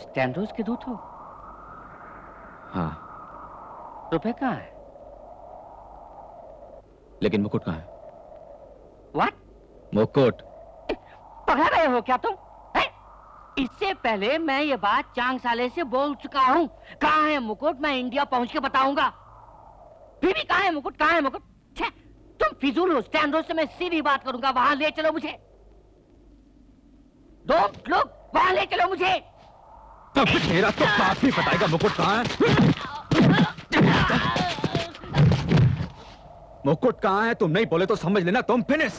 स्टैंडोज के दूत हो। हाँ। रुपए कहाँ है? लेकिन मुकुट कहाँ है? व्हाट मुकुट। पकड़ा रहे हो क्या तुम? हैं? इससे पहले मैं ये बात चांग साले से बोल चुका हूँ। कहाँ है मुकुट? मैं इंडिया पहुँच के बताऊँगा। फिर भी कहाँ है मुकुट? कहाँ है मुकुट? छे, तुम फिजूल हो स्टैंड से मैं सीधी बात करूँगा। वहाँ ले चलो मुझे। दो लोग वहाँ ले चलो मुझे। तब तेरा तो बाप भी बताएगा मुकुट कहाँ है। मुकुट कहाँ है? तुम नहीं बोले तो समझ लेना तुम finish.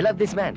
I love this man.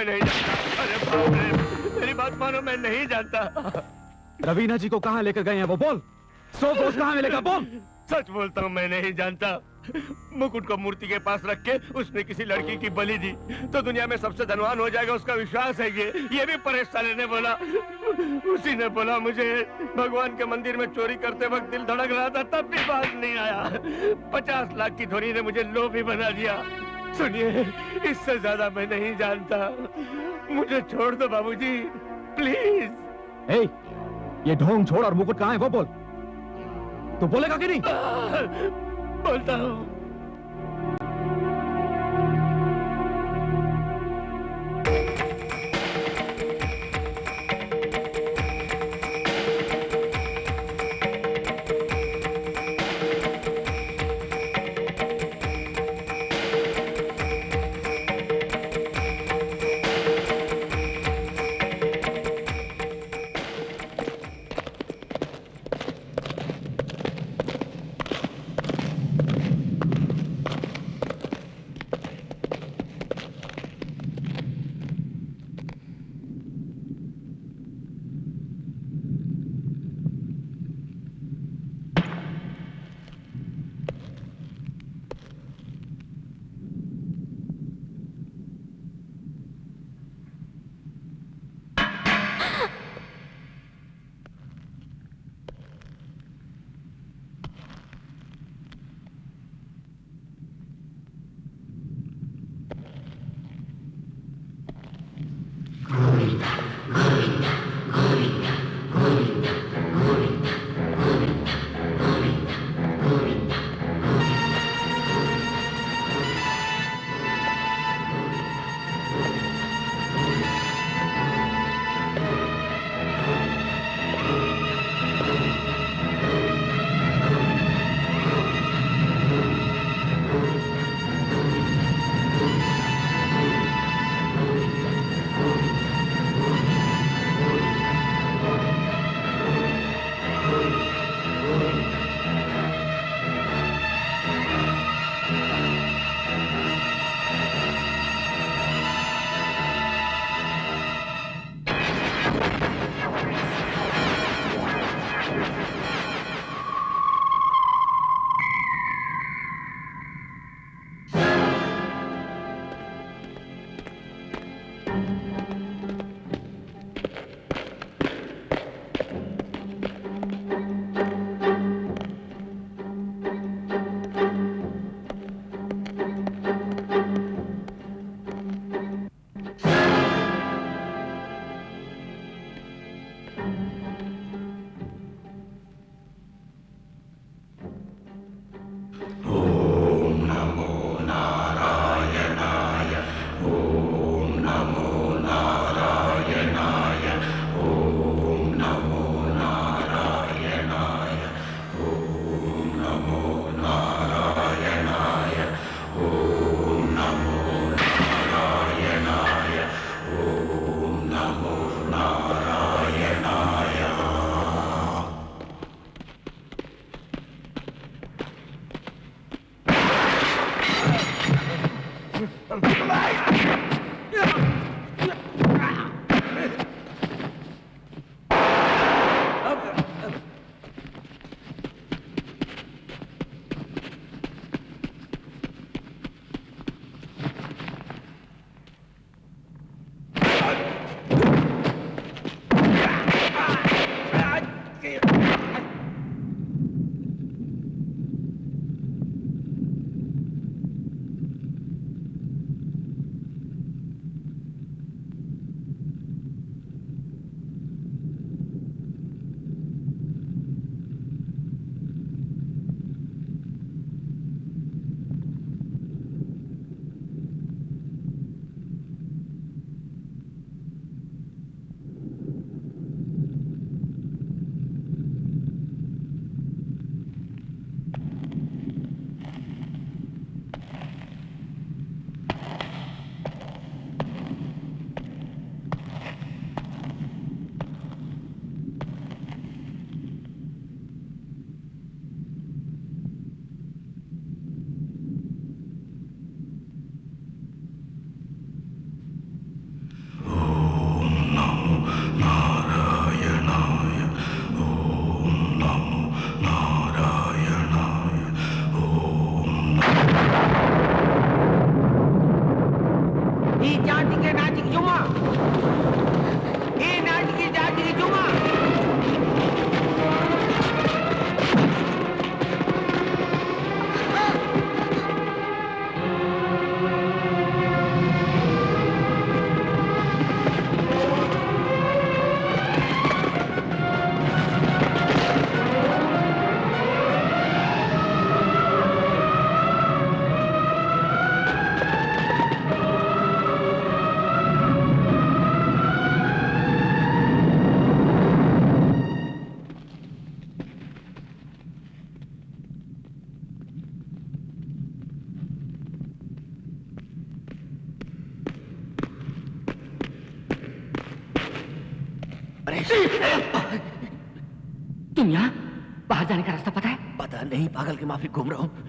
मैं नहीं जानता। अरे बाप रे मेरी बात मानो मैं नहीं जानता। रवीना जी को कहाँ लेकर गए हैं वो? बोल। सौ दोस्त कहाँ मिलेगा बोल। सच बोलता हूँ मैं नहीं जानता। मुकुट को मूर्ति के पास रख के उसने किसी लड़की की बलि दी। तो दुनिया में सबसे धनवान हो जाएगा उसका विश्वास है ये। ये भी परेश साले ने बोला। उसी ने बोला मुझे भगवान के मंदिर में चोरी करते वक्त दिल धड़क रहा था तब भी बात नहीं आया। पचास लाख की धोनी ने मुझे लोभी बना दिया। सुनिए इससे ज़्यादा मैं नहीं जानता। मुझे छोड़ दो बाबूजी प्लीज़। ए, ये ढोंग छोड़ और मुकुट कहा है वो बोल। तू बोलेगा कि नहीं? बोलता हूँ। नहीं पागल के माफ़ी घूम रहा हूँ।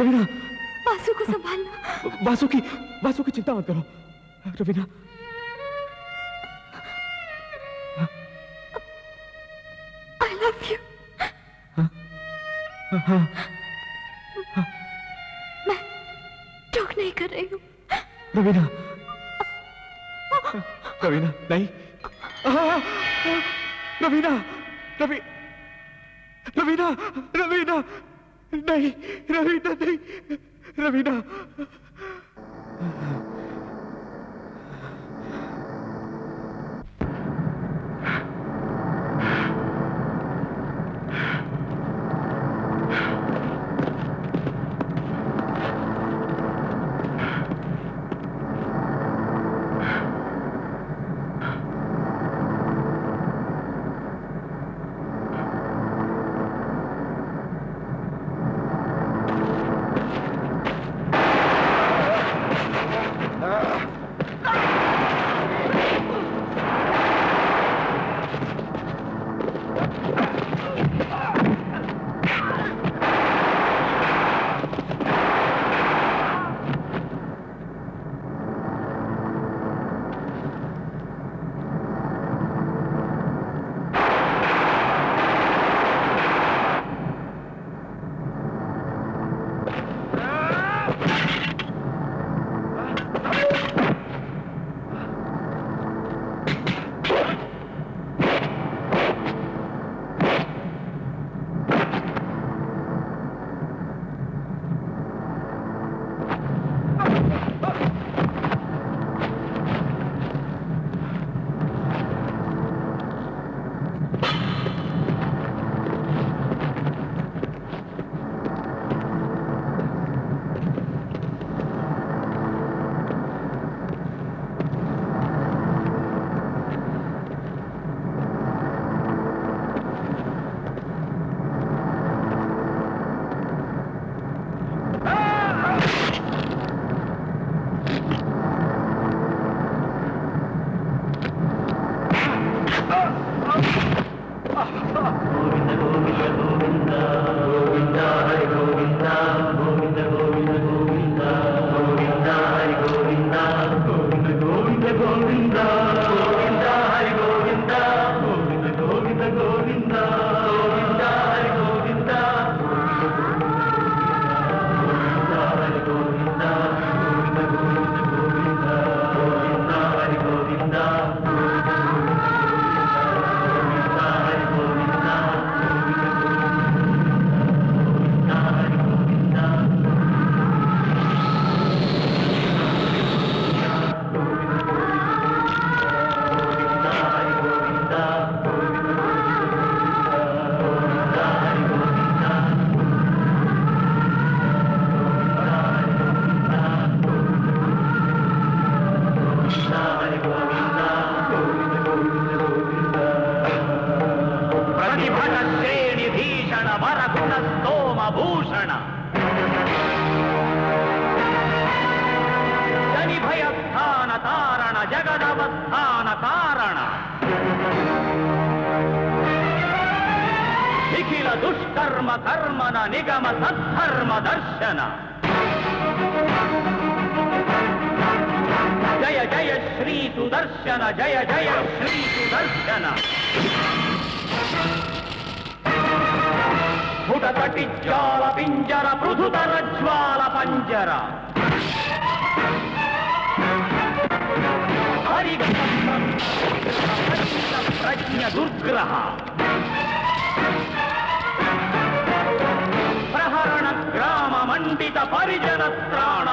रवीना बासु को संभालना। बासु की बासु की चिंता मत करो। रवीना। आई लव यू हाँ। मैं जोक नहीं कर रही हूँ। रवीना। रवीना नहीं! रवीना रवि रवीना रवीना। नहीं रवीना नहीं रवीना।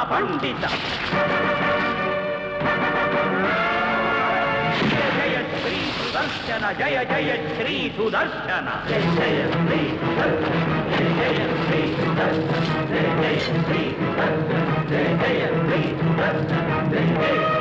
పండిత. జయ జయ శ్రీ సుదర్శన. జయ జయ శ్రీ సుదర్శన. జయ జయ శ్రీ జయ జయ శ్రీ జయ జయ శ్రీ జయ జయ శ్రీ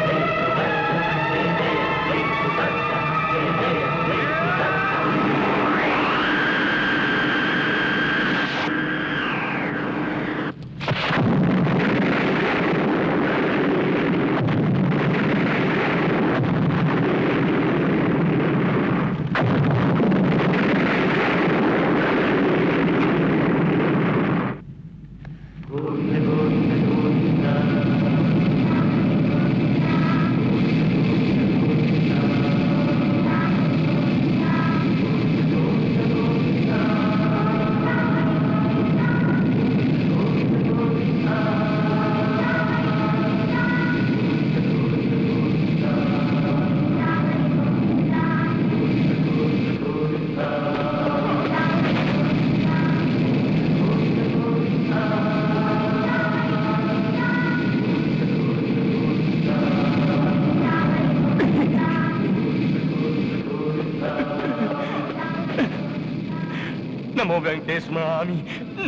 వెంకటేశ్ స్వామి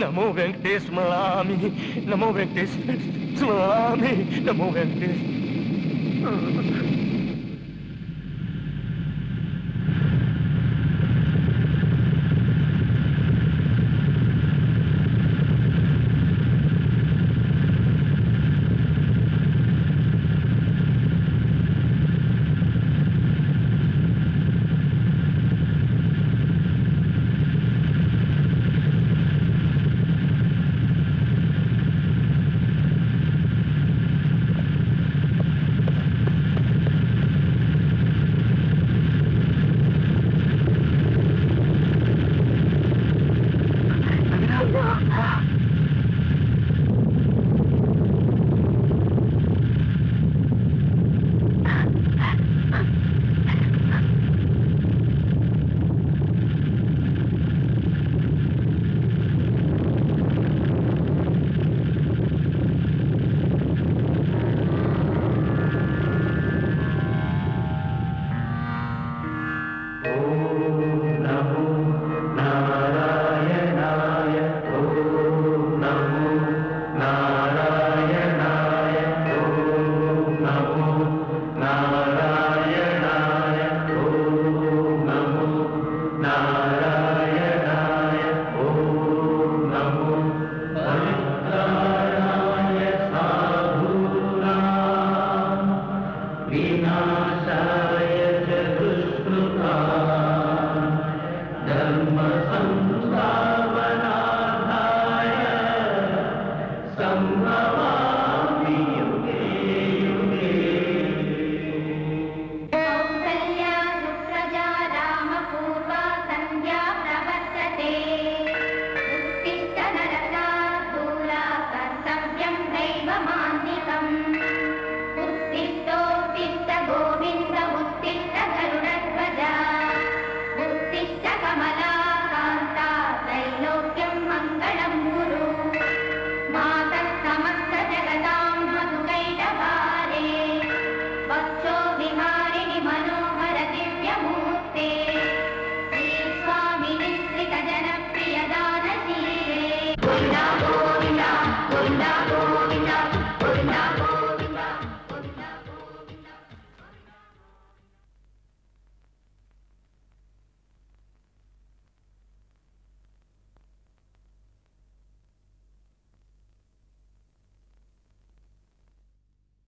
నమో వెంకటేశ్ స్వామి నమో వెంకటేశ్ స్వామి నమో వెంకటేశ్